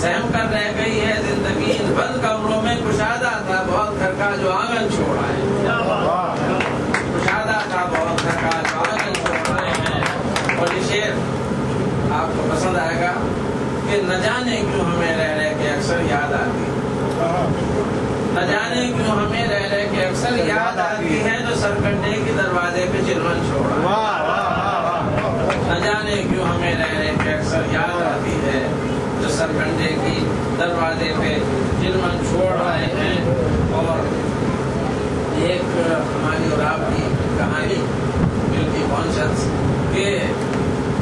سہم کر رہ گئی ہے زندگی ان بند کمروں میں۔ کشادہ تھا بہت گھر کا جو آنگن چھوڑ آئے کشادہ تھا بہت گھر کا جو آنگن چھوڑ آئے ہیں۔ اور یہ شعر آپ کو پسند آئے گا کہ نہ جانے کیوں ہمیں رہ رہ کے اکثر یاد آتی۔ نہ جانے کیوں ہمیں رہ رہ کے اکثر یاد آتی۔ سرکنڈے کے دروازے پہ چلون چھوڑا۔ نہ جانے کیوں ہمیں رہ رہ کے اکثر یاد آتی ہے جو سرکنڈے کی دروازے پہ چلون چھوڑ رہے ہیں۔ اور ایک ہماری اور آپ کی کہانی ملکی کانشنس کہ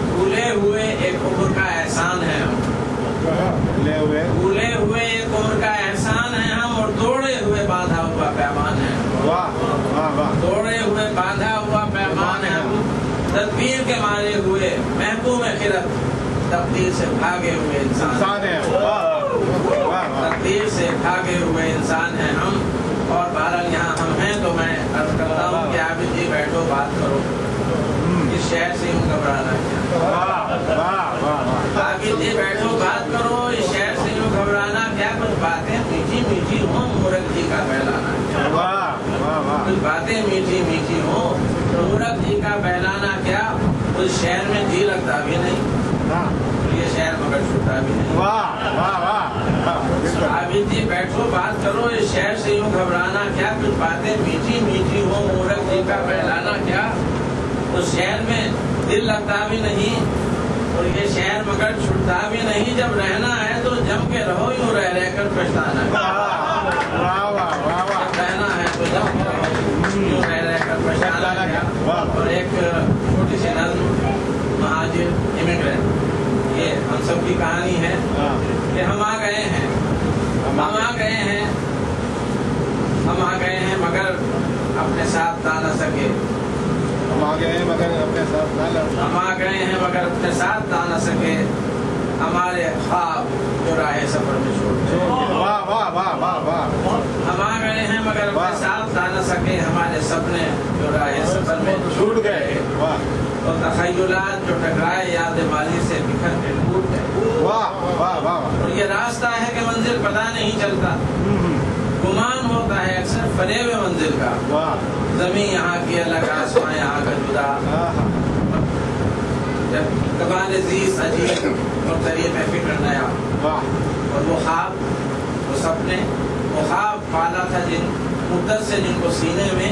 بھولے ہوئے ایک عمر کا احسان ہے۔ بھولے ہوئے ایک عمر کا احسان ہے ہم اور دوڑے ہوئے باندھا ہوا پیمان ہے دوڑے ہوئے باندھا ہوا پیمان ہے ہم تدبیر کے مارے ہوئے محبوب خرت تقدیر سے بھاگے ہوئے انسان تقدیر سے بھاگے ہوئے انسان ہیں ہم۔ اور بہرحال یہاں ہم ہیں تو میں عرض کرتا ہوں کہ آپ جی بیٹھو بات کرو۔ اس شہر سے یوں گھبرانا کیا آپ جی بیٹھو بات کرو۔ اس شہر سے یوں گھبرانا کیا کچھ باتیں؟ میٹھی میٹھی ہوں مورک جی کا بہلانا کچھ باتیں میٹھی میٹھی ہوں۔ مورک جی کا بہلانا کیا؟ اس شہر میں جی لگتا بھی نہیں۔ یہ شہر مگر چھوٹا بھی نہیں عابد جی بیٹھو بات کرو اس شہر سے یوں گھبرانا کیا کچھ باتیں میٹھی میٹھی ہو مورک جی کا بہلانا کیا اس شہر میں دل لگتا بھی نہیں اور یہ شہر مگر چھٹتا بھی نہیں جب رہنا ہے تو جم کے رہو یوں رہ رہ کر پچھتانا جب رہنا ہے تو جم کے رہو یوں رہ رہ کر پچھتانا اور ایک چھوٹی سی نظم مہاجر امیگرینٹ یہ ہم سب کی کہانی ہے کہ ہم آ گئے ہیں۔ ہم آ گئے۔ ہیں۔ ہم آ گئے ہیں مگر اپنے ساتھ لا نہ سکے۔ ہم آ گئے ہیں مگر اپنے ساتھ نہ ہم آ گئے ہیں مگر اپنے ساتھ لا نہ سکے۔ ہمارے خواب جو راہ سفر میں چھوڑ ہم آ گئے ہیں مگر اپنے ساتھ نہ سکے۔ ہمارے سپنے جو راہ سفر میں چھوٹ گئے۔ اور تخیلات جو ٹکرائے یاد ماضی سے بکھر کے ٹوٹ گئے یہ راستہ ہے کہ منزل پتہ نہیں چلتا گمان ہوتا ہے اکثر فریب منزل کا زمین یہاں کی الگ آسمان یہاں کا جدا جب کبال عزیز عجیب اور طریق فکر نیا اور وہ خواب وہ سپنے وہ خواب پالا تھا جن مدت سے جن کو سینے میں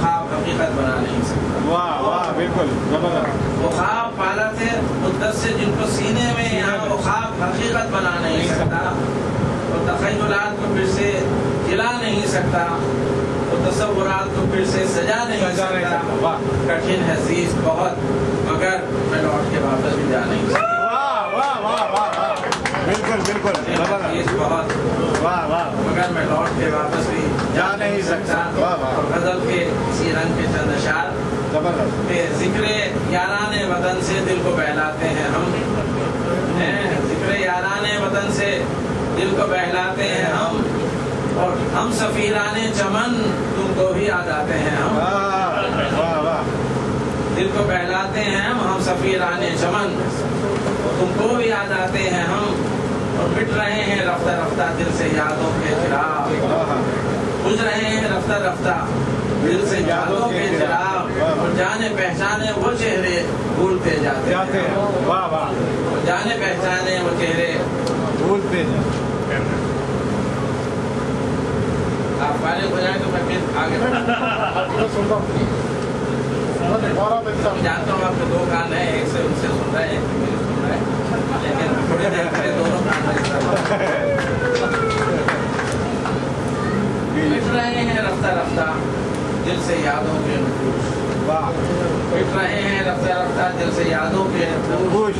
خواب حقیقت بنا نہیں سکتا۔ وہ خواب پالا تھے مدت سے جن کو سینے میں یہاں وہ خواب حقیقت بنا نہیں سکتا۔ وہ تخیلات کو پھر سے کھلا نہیں سکتا۔ وہ تصورات کو پھر سے سجا نہیں سکتا۔ کٹھن ہے بہت مگر میں لوٹ کے واپس بھی جا نہیں سکتا۔ بالکل بالکل بہت مگر میں لوٹ کے واپس بھی نہیں سکتا۔ غزل کے اسی رنگ کے چند اشعار۔ ذکر یاران وطن سے دل کو بہلاتے ہیں ہم۔ ذکر یاران وطن سے دل کو بہلاتے ہیں ہم۔ اور ہم سفیران چمن تم کو بھی آ جاتے ہیں ہم۔ دل کو بہلاتے ہیں ہم ہم سفیران چمن۔ تم کو بھی آ جاتے ہیں ہم۔ اور مٹ رہے ہیں رفتہ رفتہ دل سے یادوں کے خلاف بجھ رہے ہیں رفتہ رفتہ دل سے جادوں کے چراغ اور جانے پہچانے وہ چہرے بھولتے جاتے ہیں۔ جانے پہچانے وہ چہرے بھولتے جاتے آپ فارغ ہو جائیں تو میں پھر آگے جانتا ہوں آپ کے دو کان ہیں ایک سے ان سے سن رہے ہیں لیکن تھوڑی دیر پہلے دونوں کان مٹ رہے ہیں رفتہ رفتہ دل سے یادوں کے مٹ رہے ہیں رفتہ رفتہ دل سے یادوں کے خوش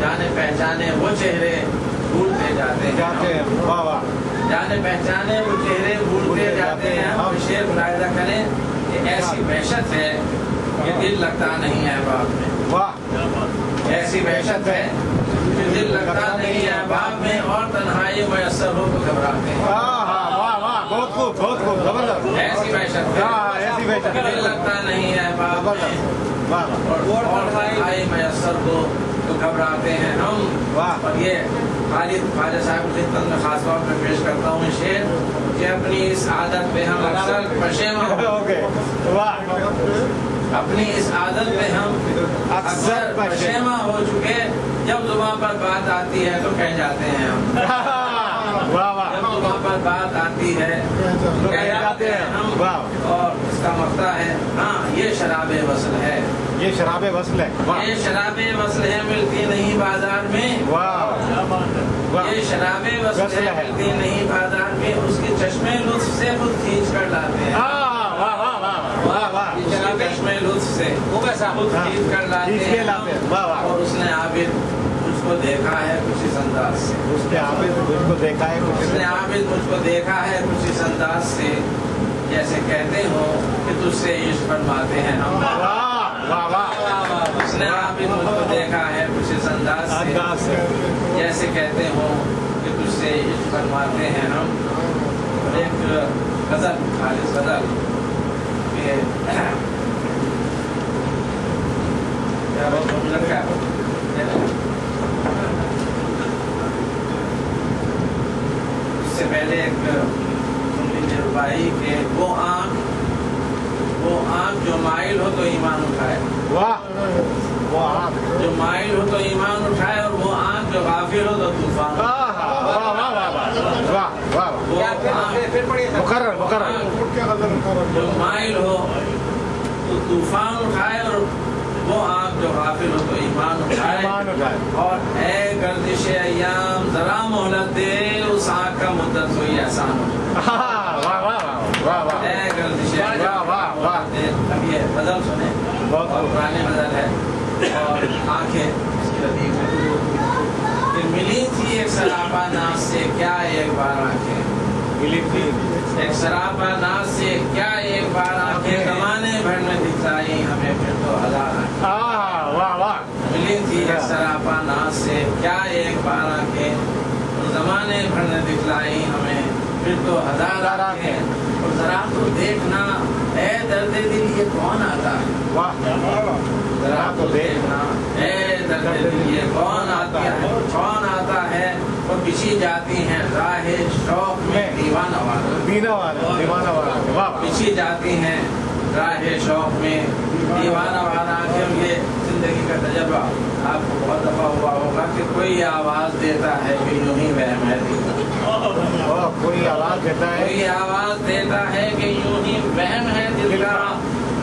جانے پہچانے وہ چہرے بھولتے جاتے ہیں۔ جانے پہچانے وہ چہرے بھولتے جاتے ہیں۔ اور شیر ملاحظہ کریں کہ ایسی وحشت ہے کہ دل لگتا نہیں ہے باپ میں۔ ایسی وحشت ہے کہ دل لگتا نہیں ہے باپ میں اور تنہائی میسر ہو تو گھبراتے ہیں۔ بہت خوب بہت خوب زبردست۔ ایسی بحث ہاں ایسی بحث لگتا نہیں ہے زبردست اور میسر کو تو گھبراتے ہیں ہم۔ اور یہ خالد خواجہ صاحب کو خدمت میں خاص طور پہ پیش کرتا ہوں یہ شعر کہ اپنی اس عادت پہ ہم اکثر پشیم پشیمان اپنی اس عادت پہ ہم اکثر پشیمہ ہو چکے جب زبان پر بات آتی ہے تو کہہ جاتے ہیں ہم۔ وہاں پر بات آتی ہے کہہ ہیں؟ ہم اور اس کا مسئلہ ہے ہاں یہ شراب وصل ہے۔ یہ شراب وصل ہے یہ شراب وصل ہے ملتی نہیں بازار میں۔ یہ شراب وصل ہے ملتی نہیں بازار میں۔ اس کے چشمے لطف سے خود کھینچ کر لاتے ہیں۔ چشمے لطف سے خود کھینچ کر لاتے ہیں اور اس نے عابد کو دیکھا ہے کچھ اس انداز سے۔ اس نے عابد مجھ کو دیکھا ہے اس نے عابد مجھ کو دیکھا ہے کچھ اس انداز سے۔ جیسے کہتے ہو کہ تجھ سے عشق فرماتے ہیں ہم۔ اس نے عابد مجھ کو دیکھا ہے کچھ اس انداز سے۔ جیسے کہتے ہو کہ تجھ سے عشق فرماتے ہیں ہم۔ ایک غزل خالص غزل۔ لیے کون آتا ہے؟ ذرا کو دیکھنا۔ کون آتا ہے؟ وہ کسی جاتی ہیں۔ راہ شوق میں دیوانہ والا دیوانہ والا کسی جاتی ہیں۔ راہ شوق میں دیوانہ والا کیونکہ زندگی کا تجربہ آپ کو بہت دفعہ ہوا ہوگا کہ کوئی آواز دیتا ہے کہ یوں ہی وہ کوئی آواز دیتا ہے۔ کوئی آواز دیتا ہے کہ یوں ہی وہم ہے دل کا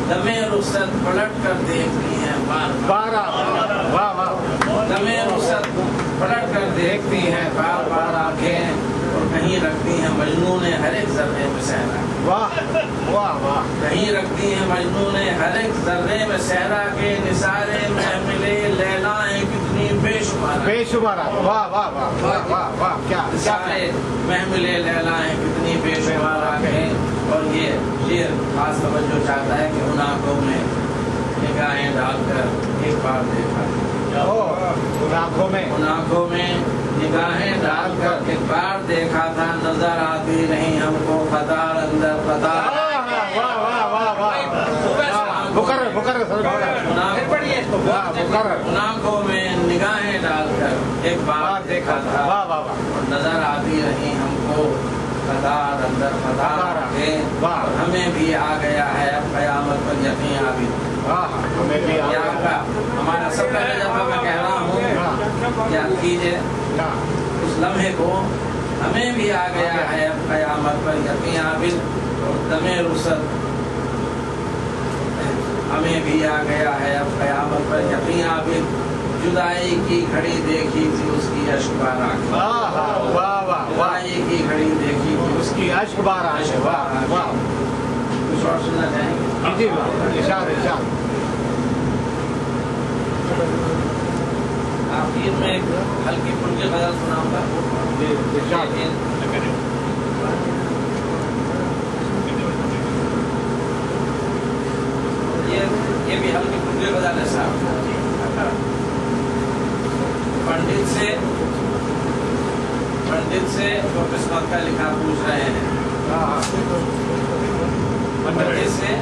دمے رخصت پلٹ کر دیکھتی ہیں بار بارہ واہ واہ۔ دمے رخصت پلٹ کر دیکھتی ہیں بار بار آنکھیں اور کہیں رکھتی ہیں مجنون ہر ایک ذرے میں سہرا۔ واہ واہ واہ۔ کہیں رکھتی ہیں مجنون ہر ایک ذرے میں سہرا کے نثارے محملے لیلائیں کتنی بے شمار بے شمار واہ واہ واہ واہ واہ واہ۔ کیا نثارے محملے لیلائیں کتنی بے شمار آنکھیں یہ شیر خاص توجہ چاہتا ہے کہ ان آنکھوں میں نگاہیں ڈال کر ایک بار دیکھا۔ ان آنکھوں میں۔ ان آنکھوں میں نگاہیں ڈال کر ایک بار دیکھا تھا نظر آتی نہیں ہم کو قطار اندر قطار۔ آنکھوں میں۔ نگاہیں ڈال کر ایک بار دیکھا تھا۔ نظر آتی رہی ہم کو قدار اندر قدار ہے ہمیں بھی آ گیا ہے اب قیامت پر یقین آ بھی ہمارا سب کا جب میں کہہ رہا ہوں یاد کیجیے اس لمحے کو ہمیں بھی آ گیا ہے اب قیامت پر یقین عابد اور دم رسد ہمیں بھی آ گیا ہے اب قیامت پر یقین عابد جدائی کی گھڑی دیکھی تھی اس کی اشکارا جدائی کی گھڑی دیکھی جی اشک بارہ اشک واہ واہ۔ ہاں۔ جی واہ اشار اشار آخر میں ایک ہلکی سناؤں گا۔ جی، یہ بھی ہلکی پنجے بجانے صاحب۔ جی۔ پنڈت سے مسجد سے اور قسمت کا لکھا پوچھ رہے ہیں۔ مسجد سے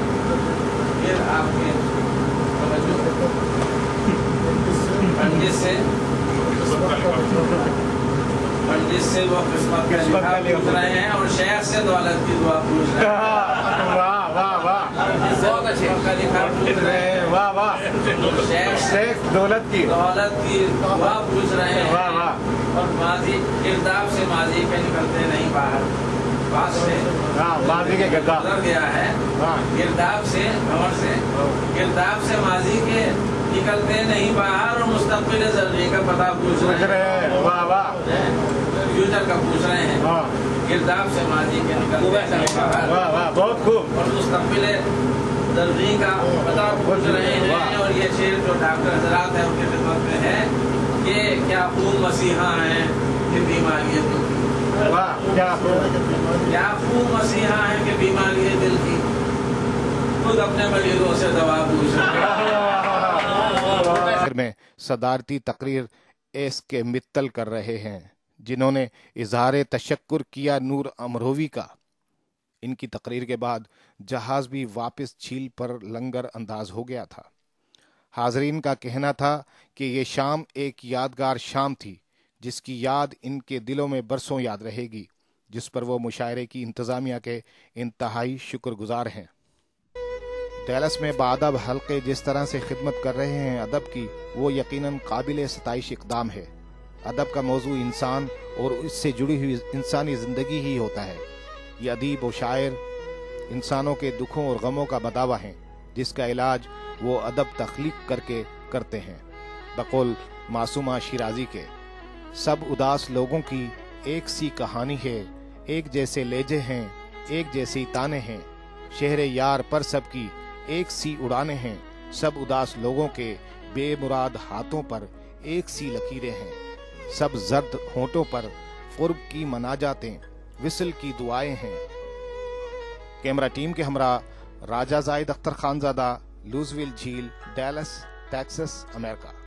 پھر آپ کے پنڈت سے پنڈت سے وہ قسمت کا لکھا پوچھ رہے ہیں اور شیخ سے دولت کی دعا پوچھ رہے ہیں۔ واہ واہ۔ شیخ دولت کی۔ دولت کی۔ واہ پوچھ رہے ہیں۔ واہ واہ۔ اور ماضی کرداب سے ماضی پہ نکلتے نہیں باہر۔ پاس سے۔ ہاں، ماضی کے گرداب گزر گیا ہے۔ ہاں۔ گرداب سے بھور سے۔ گرداب سے ماضی کے نکلتے نہیں باہر اور مستقبل زلمی کا پتہ پوچھ رہے ہیں۔ واہ واہ۔ فیوچر کا پوچھ رہے ہیں۔ ہاں۔ گرداب سے ماضی کے نکلنے کا واہ بہت خوب۔ اور مستقبل زندگی کا پتہ پوچھ رہے ہیں اور یہ شیر جو ڈاکٹر حضرات ہیں ان کے خدمت میں ہے کہ کیا خون مسیحا ہیں کہ بیماری دل کی۔ کیا خون مسیحا ہیں کہ بیماری دل کی۔ خود اپنے مریضوں سے دوا پوچھ رہے ہیں۔ میں صدارتی تقریر ایس کے متل کر رہے ہیں۔ جنہوں نے اظہار تشکر کیا نور امروی کا۔ ان کی تقریر کے بعد جہاز بھی واپس چھیل پر لنگر انداز ہو گیا تھا۔ حاضرین کا کہنا تھا کہ یہ شام ایک یادگار شام تھی، جس کی یاد ان کے دلوں میں برسوں یاد رہے گی، جس پر وہ مشاعرے کی انتظامیہ کے انتہائی شکر گزار ہیں۔ ڈیلس میں بادب حلقے جس طرح سے خدمت کر رہے ہیں ادب کی، وہ یقیناً قابل ستائش اقدام ہے۔ ادب کا موضوع انسان اور اس سے جڑی ہوئی انسانی زندگی ہی ہوتا ہے۔ یہ ادیب و شاعر انسانوں کے دکھوں اور غموں کا بداوا ہیں، جس کا علاج وہ ادب تخلیق کر کے کرتے ہیں۔ بقول معصومہ شیرازی کے، سب اداس لوگوں کی ایک سی کہانی ہے، ایک جیسے لیجے ہیں، ایک جیسی تانے ہیں۔ شہر یار پر سب کی ایک سی اڑانے ہیں، سب اداس لوگوں کے بے مراد ہاتھوں پر ایک سی لکیریں ہیں۔ سب زرد ہونٹوں پر قرب کی مناجاتیں وصل کی دعائیں ہیں۔ کیمرہ ٹیم کے ہمراہ راجہ زائد اختر خانزادہ لوزویل جھیل، ڈیلس ٹیکسس امریکہ۔